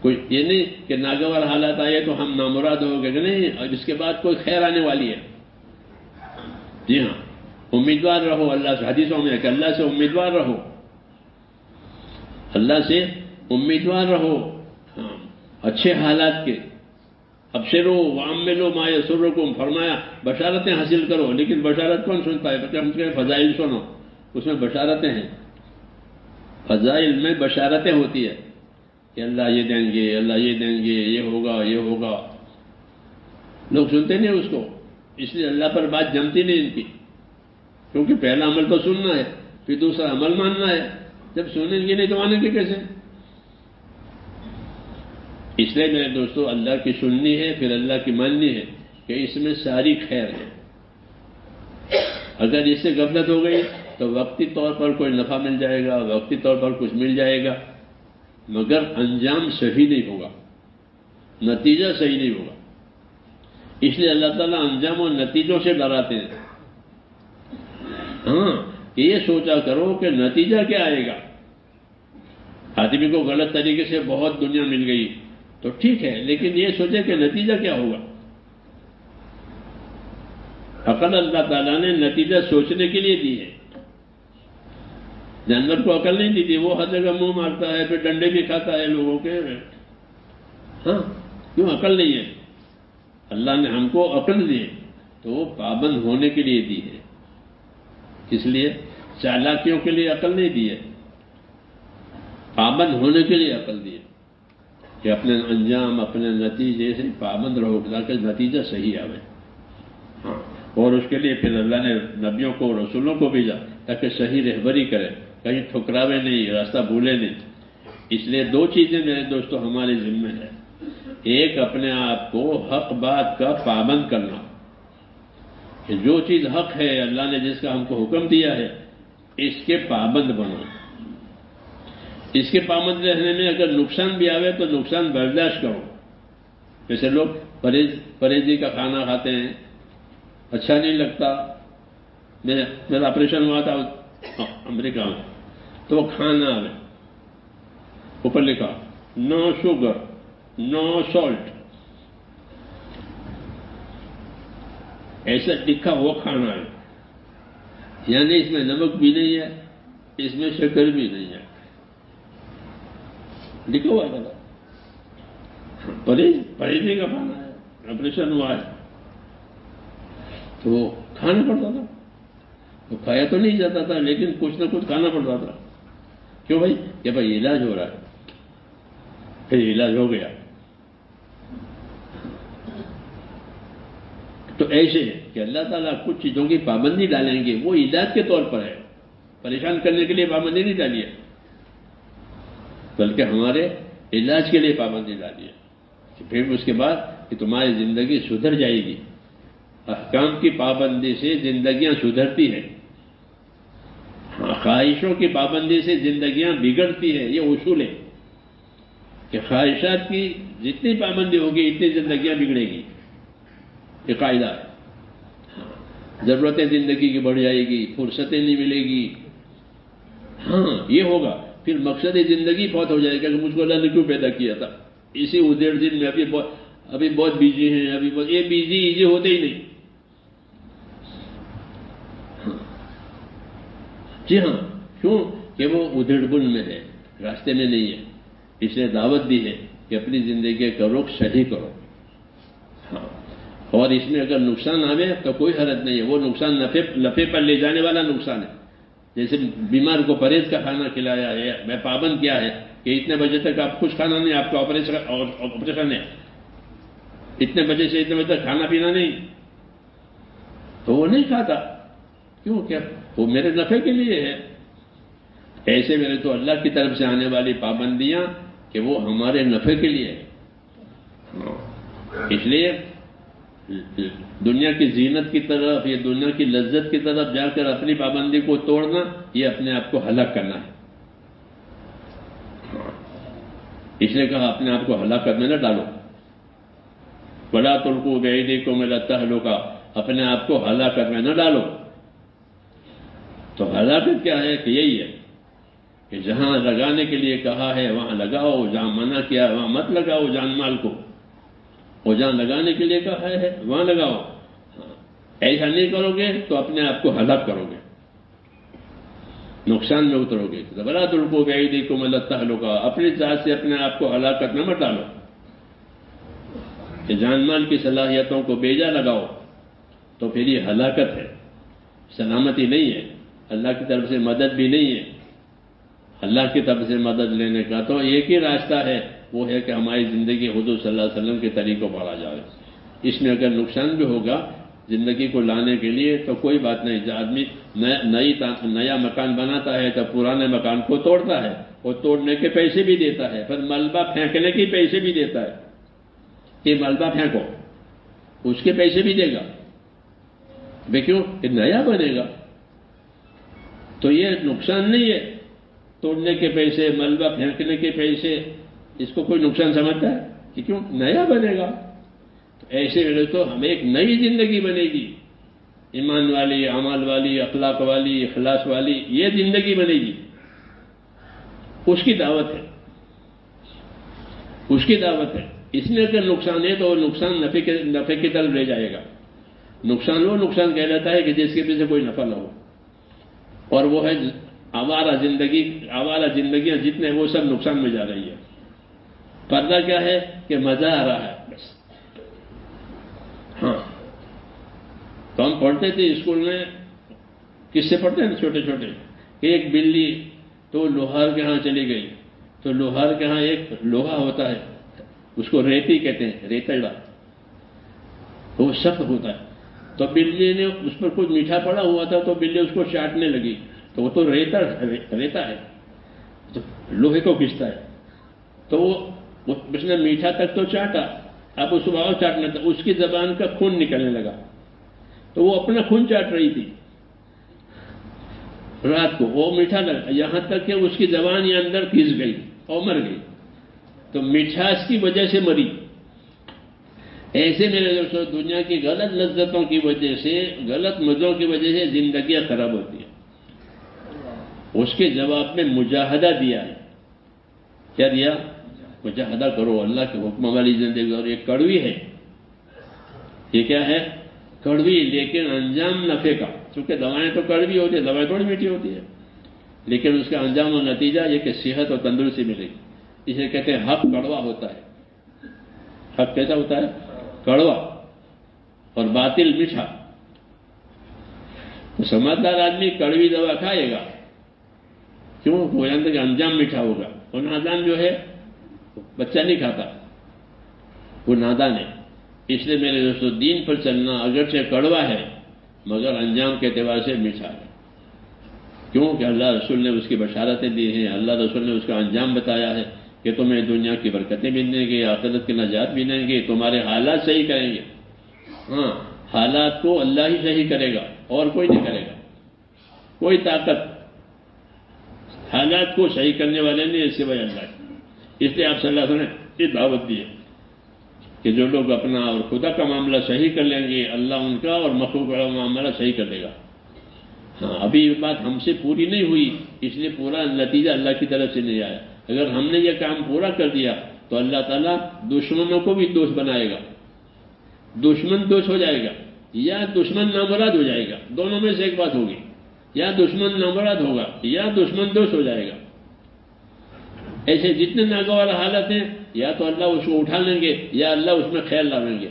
कोई ये नहीं कि नागवार हालात आए तो हम नामुराद हो गए नहीं, और इसके बाद कोई खैर आने वाली है। जी हाँ उम्मीदवार रहो अल्लाह से, हदीसों में अल्लाह से उम्मीदवार रहो। अल्लाह से उम्मीदवार रहो। अच्छे हालात के। अब शेरो, वाम में लो माए को फरमाया, बशारतें हासिल करो, लेकिन बशारत कौन सुनता है, हम फजाइल सुनो। उसमें बशारतें हैं। फजाइल में बशारतें होती है। कि अल्लाह ये देंगे, अल्लाह ये देंगे, ये होगा ये होगा। लोग सुनते नहीं उसको। इसलिए अल्लाह पर बात जमती नहीं इनकी। क्योंकि पहला अमल तो सुनना है, फिर दूसरा अमल मानना है। जब सुनेंगे नहीं तो मानेंगे कैसे? इसलिए मेरे दोस्तों, अल्लाह की सुननी है, फिर अल्लाह की माननी है कि इसमें सारी खैर है। अगर इससे गफलत हो गई तो वक्ती तौर पर कोई नफा मिल जाएगा, वक्ती तौर पर कुछ मिल जाएगा, मगर अंजाम सही नहीं होगा, नतीजा सही नहीं होगा। इसलिए अल्लाह ताला अंजाम और नतीजों से डराते हैं। हाँ ये सोचा करो कि नतीजा क्या आएगा। आदमी को गलत तरीके से बहुत दुनिया मिल गई। तो ठीक है, लेकिन ये सोचे कि नतीजा क्या होगा? अकल अल्लाह ताला ने नतीजा सोचने के लिए दी है। जानवर को अकल नहीं दी थी, वो हर जगह मुँह मारता है, फिर डंडे भी खाता है लोगों के। हाँ क्यों अकल नहीं है? अल्लाह ने हमको अकल दी है तो वो पाबंद होने के लिए दी है। इसलिए चालाकियों के लिए अकल नहीं दी है। पाबंद होने के लिए अकल दी है। कि अपने अंजाम, अपने नतीजे से पाबंद रहो ताकि नतीजा सही आवे हाँ। और उसके लिए फिर अल्लाह ने नबियों को, रसूलों को भेजा, ताकि सही रहबरी करें। कहीं ठुकरावे नहीं, रास्ता भूले नहीं। इसलिए दो चीज़ें मेरे दोस्तों हमारे जिम्मे है। एक, अपने आप को हक बात का पाबंद करना। कि जो चीज़ हक है, अल्लाह ने जिसका हमको हुक्म दिया है, इसके पाबंद बनो। इसके पाबंद रहने में अगर नुकसान भी आवे तो नुकसान बर्दाश्त करो। जैसे लोग परहेज, परहेजी का खाना खाते हैं अच्छा नहीं लगता। मेरा मेरा ऑपरेशन हुआ था अमेरिका में तो वो खाना आवे। ऊपर लिखा नो शुगर नो सॉल्ट ऐसा लिखा वो खाना है। यानी इसमें नमक भी नहीं है, इसमें शक्कर भी नहीं है। लिखा हुआ है था परहेज परहेजी का खाना है ऑपरेशन हुआ है। तो वो खाना पड़ता था। तो खाया तो नहीं जाता था, लेकिन कुछ ना कुछ खाना पड़ता था। क्यों भाई? ये भाई इलाज हो रहा है। फिर इलाज हो गया। तो ऐसे है कि अल्लाह ताला कुछ चीज़ों की पाबंदी डालेंगे, वो इलाज के तौर पर है। परेशान करने के लिए पाबंदी नहीं डाली है। बल्कि हमारे इलाज के लिए पाबंदी डाली है। फिर उसके बाद कि तुम्हारी ज़िंदगी सुधर जाएगी। अहकाम की पाबंदी से जिंदगियाँ सुधरती हैं। ख्वाहिशों की पाबंदी से जिंदगियाँ बिगड़ती है, ये उसूल है। कि ख्वाहिशात की जितनी पाबंदी होगी, इतनी जिंदगियाँ बिगड़ेगी। ये कायदा है। जरूरतें ज़िंदगी की बढ़ जाएगी, फुर्सतें नहीं मिलेगी। हाँ ये होगा। फिर मकसद ज़िंदगी बहुत हो जाएगा कि मुझको अल्लाह ने क्यों पैदा किया था? इसी उदेड़ दिन में अभी बहुत अभी बहुत बिज़ी हैं, अभी बहुत ये बिज़ी इजी होते ही नहीं। जी हाँ क्यों? कि वो उधेड़बुन में है, रास्ते में नहीं है। इसलिए दावत दी है कि अपनी ज़िंदगी का रुख सही करो। हाँ। और इसमें अगर नुकसान आवे तो कोई हरत नहीं है। वो नुकसान नफे नफे पर ले जाने वाला नुकसान है। जैसे बीमार को परहेज का खाना खिलाया है, मैं पाबंद किया है कि इतने बजे तक आप कुछ खाना नहीं, आपका ऑपरेशन ऑपरेशन है। इतने बजे से इतने बजे तक खाना पीना नहीं। तो वो नहीं खाता। क्यों? क्या? वो मेरे नफे के लिए है। ऐसे मेरे तो अल्लाह की तरफ़ से आने वाली पाबंदियाँ कि वो हमारे नफे के लिए है। इसलिए दुनिया की जीनत की तरफ़, या दुनिया की लज्जत की तरफ़ जाकर अपनी पाबंदी को तोड़ना, ये अपने आप को हलाक करना है। इसने कहा, अपने आप को हलाकत में न डालो। बड़ा तुलको बेदी को मेरा तहलो का अपने आप को हलाकत में न डालो। तो हलाकत क्या है? कि यही है कि जहाँ लगाने के लिए कहा है, वहाँ लगाओ, जहाँ मना किया, वहाँ मत लगाओ जान माल को। और जहाँ लगाने के लिए कहा है, वहाँ लगाओ। हाँ। ऐसा नहीं करोगे तो अपने आप को हलाक करोगे। नुकसान में उतरोगे। बड़ा तुलको बेदी को मलत का अपनी चाह से अपने आप को हलाकत न मत डालो। कि जानमाल की सलाहियतों को बेजा लगाओ तो फिर ये हलाकत है। सलामती नहीं है। अल्लाह की तरफ़ से मदद भी नहीं है। अल्लाह की तरफ़ से मदद लेने का तो एक ही रास्ता है। वो है कि हमारी ज़िंदगी हजूर सल्लल्लाहु अलैहि वसल्लम के तरीकों पर आ जाए। इसमें अगर नुकसान भी होगा, ज़िंदगी को लाने के लिए तो कोई बात नहीं। आदमी नई नया मकान बनाता है तो पुराने मकान को तोड़ता है और तोड़ने के पैसे भी देता है फिर मलबा फेंकने के पैसे भी देता है। कि मलबा फेंको, उसके पैसे भी देगा। वे क्यों? नया बनेगा। तो ये नुकसान नहीं है। तोड़ने के पैसे, मलबा फेंकने के पैसे इसको कोई नुकसान समझता है? कि क्यों? नया बनेगा। तो ऐसे में तो हमें एक नई ज़िंदगी बनेगी। ईमान वाली, अमल वाली, अखलाक वाली अखलास वाली, ये ज़िंदगी बनेगी। उसकी दावत है। उसकी दावत है। इसमें अगर नुकसान है तो नुकसान नफे के, नफे की तरफ़ ले जाएगा। नुकसान वो नुकसान कह जाता है कि जिसके पीछे कोई नफा ना हो। और वो है आवारा ज़िंदगी, आवारा जिंदगियाँ जितने वो सब नुकसान में जा रही है। पर्दा क्या है कि मज़ा आ रहा है, बस। हाँ। तो हम पढ़ते थे स्कूल में, किससे पढ़ते हैं? छोटे छोटे एक बिल्ली तो लोहार के यहाँ चली गई। तो लोहार के यहाँ एक लोहा होता है, उसको रेती कहते हैं रेतड़ा तो वो सख्त होता है। तो बिल्ली ने उस पर कुछ मीठा पड़ा हुआ था तो बिल्ली उसको चाटने लगी। तो वो तो रेता रेता है। तो लोहे को खींचता है। तो वो उसने मीठा तक तो चाटा, अब उसको और चाटना था उसकी जबान का खून निकलने लगा। तो वो अपना खून चाट रही थी। रात को वो मीठा लगा, यहाँ तक कि उसकी जबान ये अंदर खींच गई और मर गई। तो मिठास की वजह से मरी। ऐसे मेरे दोस्तों, दुनिया की गलत लज्जतों की वजह से, गलत मजों की वजह से जिंदगियाँ खराब होती है। उसके जवाब में मुजाहदा दिया है। क्या दिया? मुजाहदा करो, अल्लाह के हुक्म वाली ज़िंदगी। और ये कड़वी है। ये क्या है? कड़वी, लेकिन अंजाम नफे का। क्योंकि दवाएँ तो कड़वी होती है, दवाएँ थोड़ी मीठी होती है। लेकिन उसका अंजाम और नतीजा ये कि सेहत और तंदुरुस्ती मिलेगी इसे कहते हैं हक कड़वा होता है। हक कैसा होता है? कड़वा और बातिल मीठा। तो समझदार आदमी कड़वी दवा खाएगा। क्यों? वो जानते कि अंजाम मीठा होगा। और नादान जो है बच्चा नहीं खाता। वो नादान है। इसलिए मेरे दोस्तों, दीन पर चलना अगरचे कड़वा है, मगर अंजाम के एतबार से मीठा है। क्योंकि अल्लाह रसूल ने उसकी बशारतें दी हैं, अल्लाह रसूल ने उसका अंजाम बताया है कि तुम्हें दुनिया की बरकतें मिलेंगे आखिरत की नजात मिलेंगे तुम्हारे हालात सही करेंगे। हाँ हालात को अल्लाह ही सही करेगा, और कोई नहीं करेगा। कोई ताकत हालात को सही करने वाले नहीं सिवाय अल्लाह इसलिए आप सल्लल्लाहु अलैहि वसल्लम ने ये दावत दी है कि जो लोग अपना और खुदा का मामला सही कर लेंगे, अल्लाह उनका और मखलूक का मामला सही कर देगा हाँ अभी ये बात हमसे पूरी नहीं हुई, इसलिए पूरा नतीजा अल्लाह की तरफ़ से नहीं आया। अगर हमने ये काम पूरा कर दिया तो अल्लाह ताला दुश्मनों को भी दोष बनाएगा। दुश्मन दोष हो जाएगा, या दुश्मन नामराद हो जाएगा। दोनों में से एक बात होगी, या दुश्मन नामराद होगा, या दुश्मन दोष हो जाएगा। ऐसे जितने नागवार हालत हैं, या तो अल्लाह उसको उठा लेंगे, या अल्लाह उसमें ख्याल लावेंगे।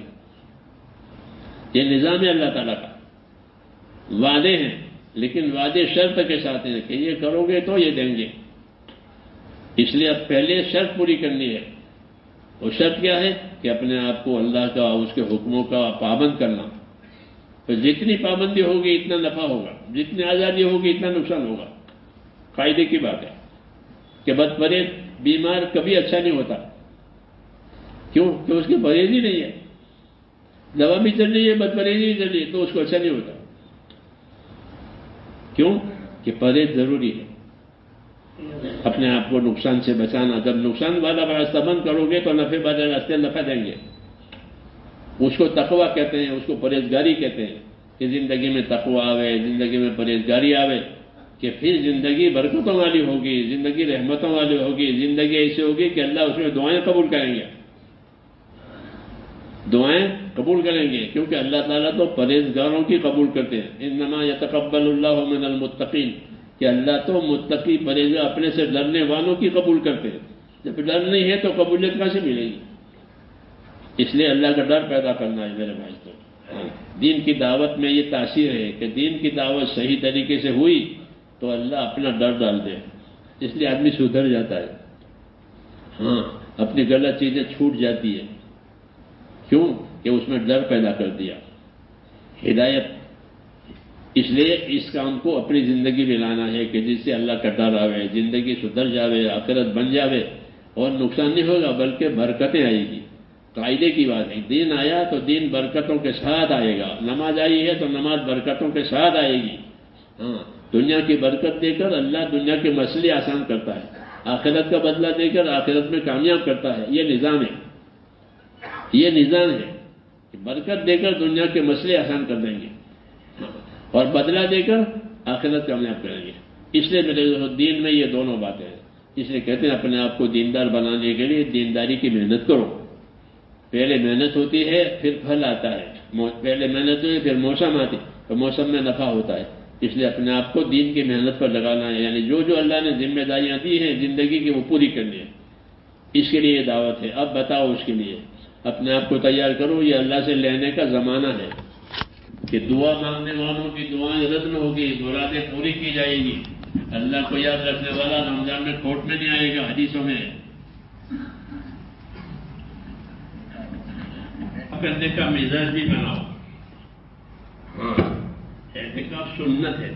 ये निज़ाम है अल्लाह ताला का। वादे हैं, लेकिन वादे शर्त के साथ हैं कि ये करोगे तो ये देंगे। इसलिए अब पहले शर्त पूरी करनी है। वो शर्त क्या है? कि अपने आप को अल्लाह का, उसके हुक्मों का पाबंद करना। तो जितनी पाबंदी होगी, इतना नफा होगा। जितनी आज़ादी होगी, इतना नुकसान होगा। फ़ायदे की बात है। कि बदपरेज बीमार कभी अच्छा नहीं होता। क्यों? कि उसकी परहेज नहीं है। दवा भी चल रही है बदपरहेज ही चल रही है तो उसको अच्छा नहीं होता। क्यों? कि परहेज ज़रूरी है। अपने आप को नुकसान से बचाना। जब नुकसान वाला रास्ता बंद करोगे तो नफे वाले रास्ते नफा देंगे। उसको तकवा कहते हैं, उसको परहेजगारी कहते हैं कि ज़िंदगी में तकवा आवे, ज़िंदगी में परहेजगारी आवे। कि फिर ज़िंदगी बरकतों वाली होगी, ज़िंदगी रहमतों वाली होगी, ज़िंदगी ऐसी होगी कि अल्लाह उसमें दुआएँ कबूल करेंगे। दुआएँ कबूल करेंगे, क्योंकि अल्लाह ताला तो परहेजगारों की कबूल करते हैं। इन नमा यतकबल्लामिनमतकीन कि अल्लाह तो मुत्तकी परहेज अपने से डरने वालों की कबूल करते हैं। जब डर नहीं है तो कबूलियत कहाँ से मिलेगी? इसलिए अल्लाह का डर पैदा करना है मेरे भाई तो। दीन की दावत में ये तासीर है कि दीन की दावत सही तरीके से हुई तो अल्लाह अपना डर डाल दे। इसलिए आदमी सुधर जाता है। हाँ अपनी गलत चीज़ें छूट जाती है। क्यों? कि उसमें डर पैदा कर दिया। हिदायत। इसलिए इस काम को अपनी ज़िंदगी में लाना है कि जिससे अल्लाह का डर आवे, ज़िंदगी सुधर जावे, आखिरत बन जावे और नुकसान नहीं होगा, बल्कि बरकतें आएगी। कायदे की बात है। दिन आया तो दिन बरकतों के साथ आएगा। नमाज़ आई है तो नमाज़ बरकतों के साथ आएगी। हाँ दुनिया की बरकत देकर अल्लाह दुनिया के मसले आसान करता है। आखिरत का बदला देकर आखिरत में कामयाब करता है। ये निज़ाम है। ये निज़ाम है कि बरकत देकर दुनिया के मसले आसान कर देंगे और बदला देकर आखिरत कामयाब करेंगे। इसलिए मेरे दीन में ये दोनों बातें हैं। इसलिए कहते हैं, अपने आप को दीनदार बनाने के लिए दीनदारी की मेहनत करो। पहले मेहनत होती है, फिर फल आता है। पहले मेहनत हुई फिर मौसम आती तो मौसम में नफा होता है। इसलिए अपने आप को दीन की मेहनत पर लगाना है। यानी जो जो अल्लाह ने जिम्मेदारियाँ दी हैं, ज़िंदगी की वो पूरी करनी है। इसके लिए दावत है। अब बताओ उसके लिए। अपने आप को तैयार करो। ये अल्लाह से लेने का जमाना है कि दुआ मांगने वालों की दुआएँ रद्द होगी मुरादें पूरी की जाएगी। अल्लाह को याद रखने वाला रमज़ान में कोर्ट में नहीं आएगा हदीसों में। करने का मिजाज भी बनाओ। हाँ। एहतिकाफ सुन्नत है।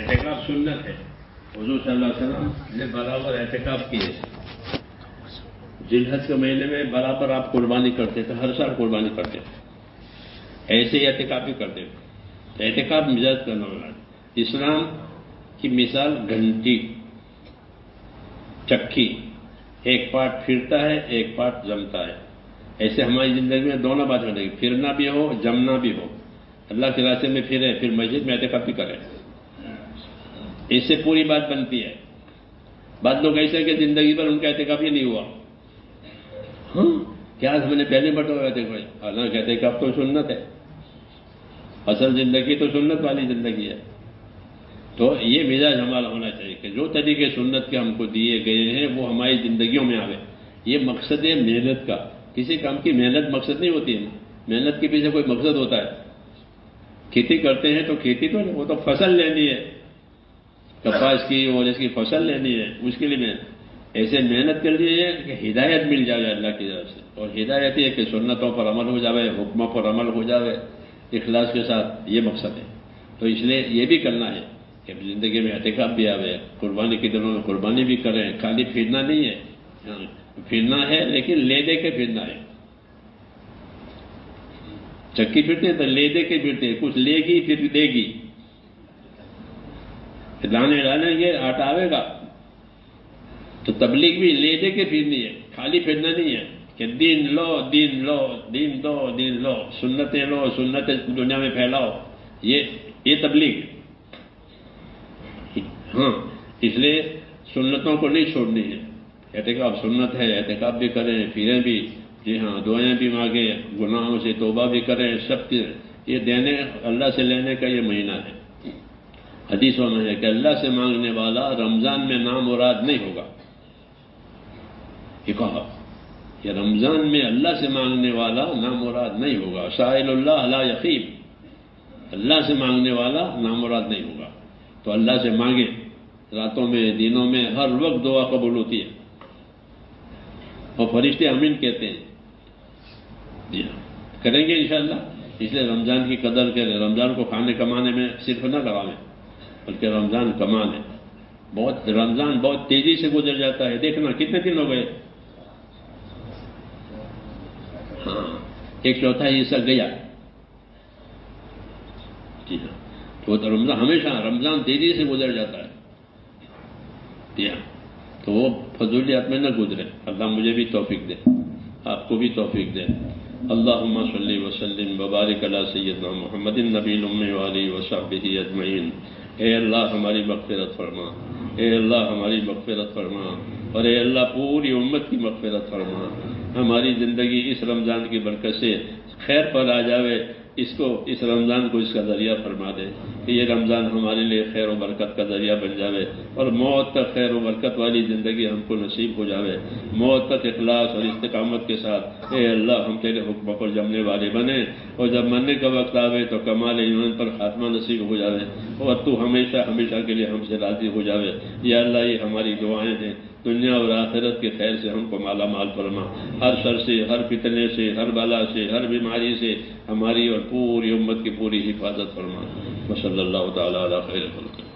एहतिकाफ सुन्नत है। हजूर सल्लल्लाहु ने बराबर एहतिकाफ किए। जिलहज के महीने में बराबर आप कुर्बानी करते थे, हर साल कुर्बानी करते थे। ऐसे ही एहतिकाफ भी करते थे। एहतिकाफ मिजाज करना वाला इस्लाम की मिसाल घंटी, चक्की। एक पार्ट फिरता है, एक पार्ट जमता है। ऐसे हमारी ज़िंदगी में दोनों बात घटेगी फिरना भी हो, जमना भी हो। अल्लाह के रास्ते में फिरे, फिर मस्जिद में एहतिकाफ भी करें। इससे पूरी बात बनती है। बात लोग ऐसे कि ज़िंदगी भर उनका एहतिकाफ ही नहीं हुआ। हाँ क्या हमने पहले बटोरा थे भाई? हालाँकि एहतिकाफ तो सुन्नत है। असल ज़िंदगी तो सुन्नत वाली ज़िंदगी है। तो ये मिजाज हमारा होना चाहिए कि जो तरीके सुन्नत के हमको दिए गए हैं, वो हमारी जिंदगियों में आवे। ये मकसद है मेहनत का। किसी काम की मेहनत मकसद नहीं होती है। मेहनत के पीछे कोई मकसद होता है। खेती करते हैं तो खेती तो वो तो फ़सल लेनी है। कपास की और इसकी फ़सल लेनी है, उसके लिए मेहनत। ऐसे मेहनत कर लिए कि हिदायत मिल जाए अल्लाह की तरफ़ से। और हिदायत ये कि सुन्नतों पर अमल हो जाए हुक्मों पर अमल हो जाए इखलास के साथ ये मकसद है। तो इसलिए ये भी करना है कि ज़िंदगी में एहतिकाब भी आवे, कुर्बानी के दिनों में कुर्बानी भी करें, खाली फिरना नहीं है। फिरना है, लेकिन ले दे के फिरना है। चक्की फिरते तो ले दे के फिरते कुछ लेगी फिर देगी। दाने डालेंगे आटा आवेगा। तो तबलीग भी ले दे के फिरनी है, खाली फिरना नहीं है कि दिन लो दिन लो, दिन दो, दिन लो, सुन्नतें लो, सुन्नतें दुनिया में फैलाओ। ये ये तबलीग। हाँ इसलिए सुन्नतों को नहीं छोड़नी है। एहतिकाब सुन्नत है एहतिकाब भी करें फिरें भी, जी हाँ दुआएँ भी मांगे, गुनाहों से तोबा भी करें, सब ये देने, अल्लाह से लेने का ये महीना है। हदीसों में है कि अल्लाह से मांगने वाला रमज़ान में नाम मुराद नहीं होगा। ये कहा कि रमज़ान में अल्लाह से मांगने वाला नाम मुराद नहीं होगा। शाहिल्लाह अला यकीब अल्लाह से मांगने वाला नाम मुराद नहीं होगा। तो अल्लाह से मांगे। रातों में, दिनों में, हर वक्त दुआ कबूल होती है। और फरिश्ते अमीन कहते हैं। जी हाँ। करेंगे इंशाल्लाह। इसलिए रमज़ान की कदर करें। रमज़ान को खाने कमाने में सिर्फ़ न लगावें बल्कि रमज़ान कमाल है। बहुत रमज़ान बहुत तेज़ी से गुजर जाता है। देखना, कितने दिन हो गए? हाँ एक चौथा हिस्सा गया। जी हाँ। तो रमज़ान हमेशा रमज़ान तेज़ी से गुजर जाता है। जी हाँ। तो वो फजूलियात में न गुजरे। अल्लाह मुझे भी तोफीक दे। आपको भी तोफीक दे। अल्लाह वसलम वबारक अला सैदना मोहम्मद नबी वाली वसाबी अजमैन ए अल्लाह हमारी मगफरत फरमा। ए अल्लाह हमारी मगफरत फरमा। और ए अल्लाह पूरी उम्मत की मगफिरत फरमा। हमारी ज़िंदगी इस रमज़ान की बरकत से खैर पर आ जावे। इसको, इस रमज़ान को इसका ज़रिया फरमा दे कि ये रमज़ान हमारे लिए खैर बरकत का ज़रिया बन जावे और मौत तक खैर बरकत वाली ज़िंदगी हमको नसीब हो जावे। मौत तक अखलास और इस्तकामत के साथ ए अल्लाह हम तेरे हुक्म पर जमने वाले बने और जब मरने का वक्त आवे तो कमाल ईमान पर खात्मा नसीब हो जावे और तू हमेशा हमेशा के लिए हमसे राज़ी हो जावे। या अल्लाह, ये हमारी दुआएँ हैं। दुनिया और आखिरत के खैर से हमको माला माल फरमा। हर सर से, हर फितने से, हर बाला से, हर बीमारी से हमारी और पूरी उम्मत की पूरी हिफाजत फरमा। मसल्ला तैर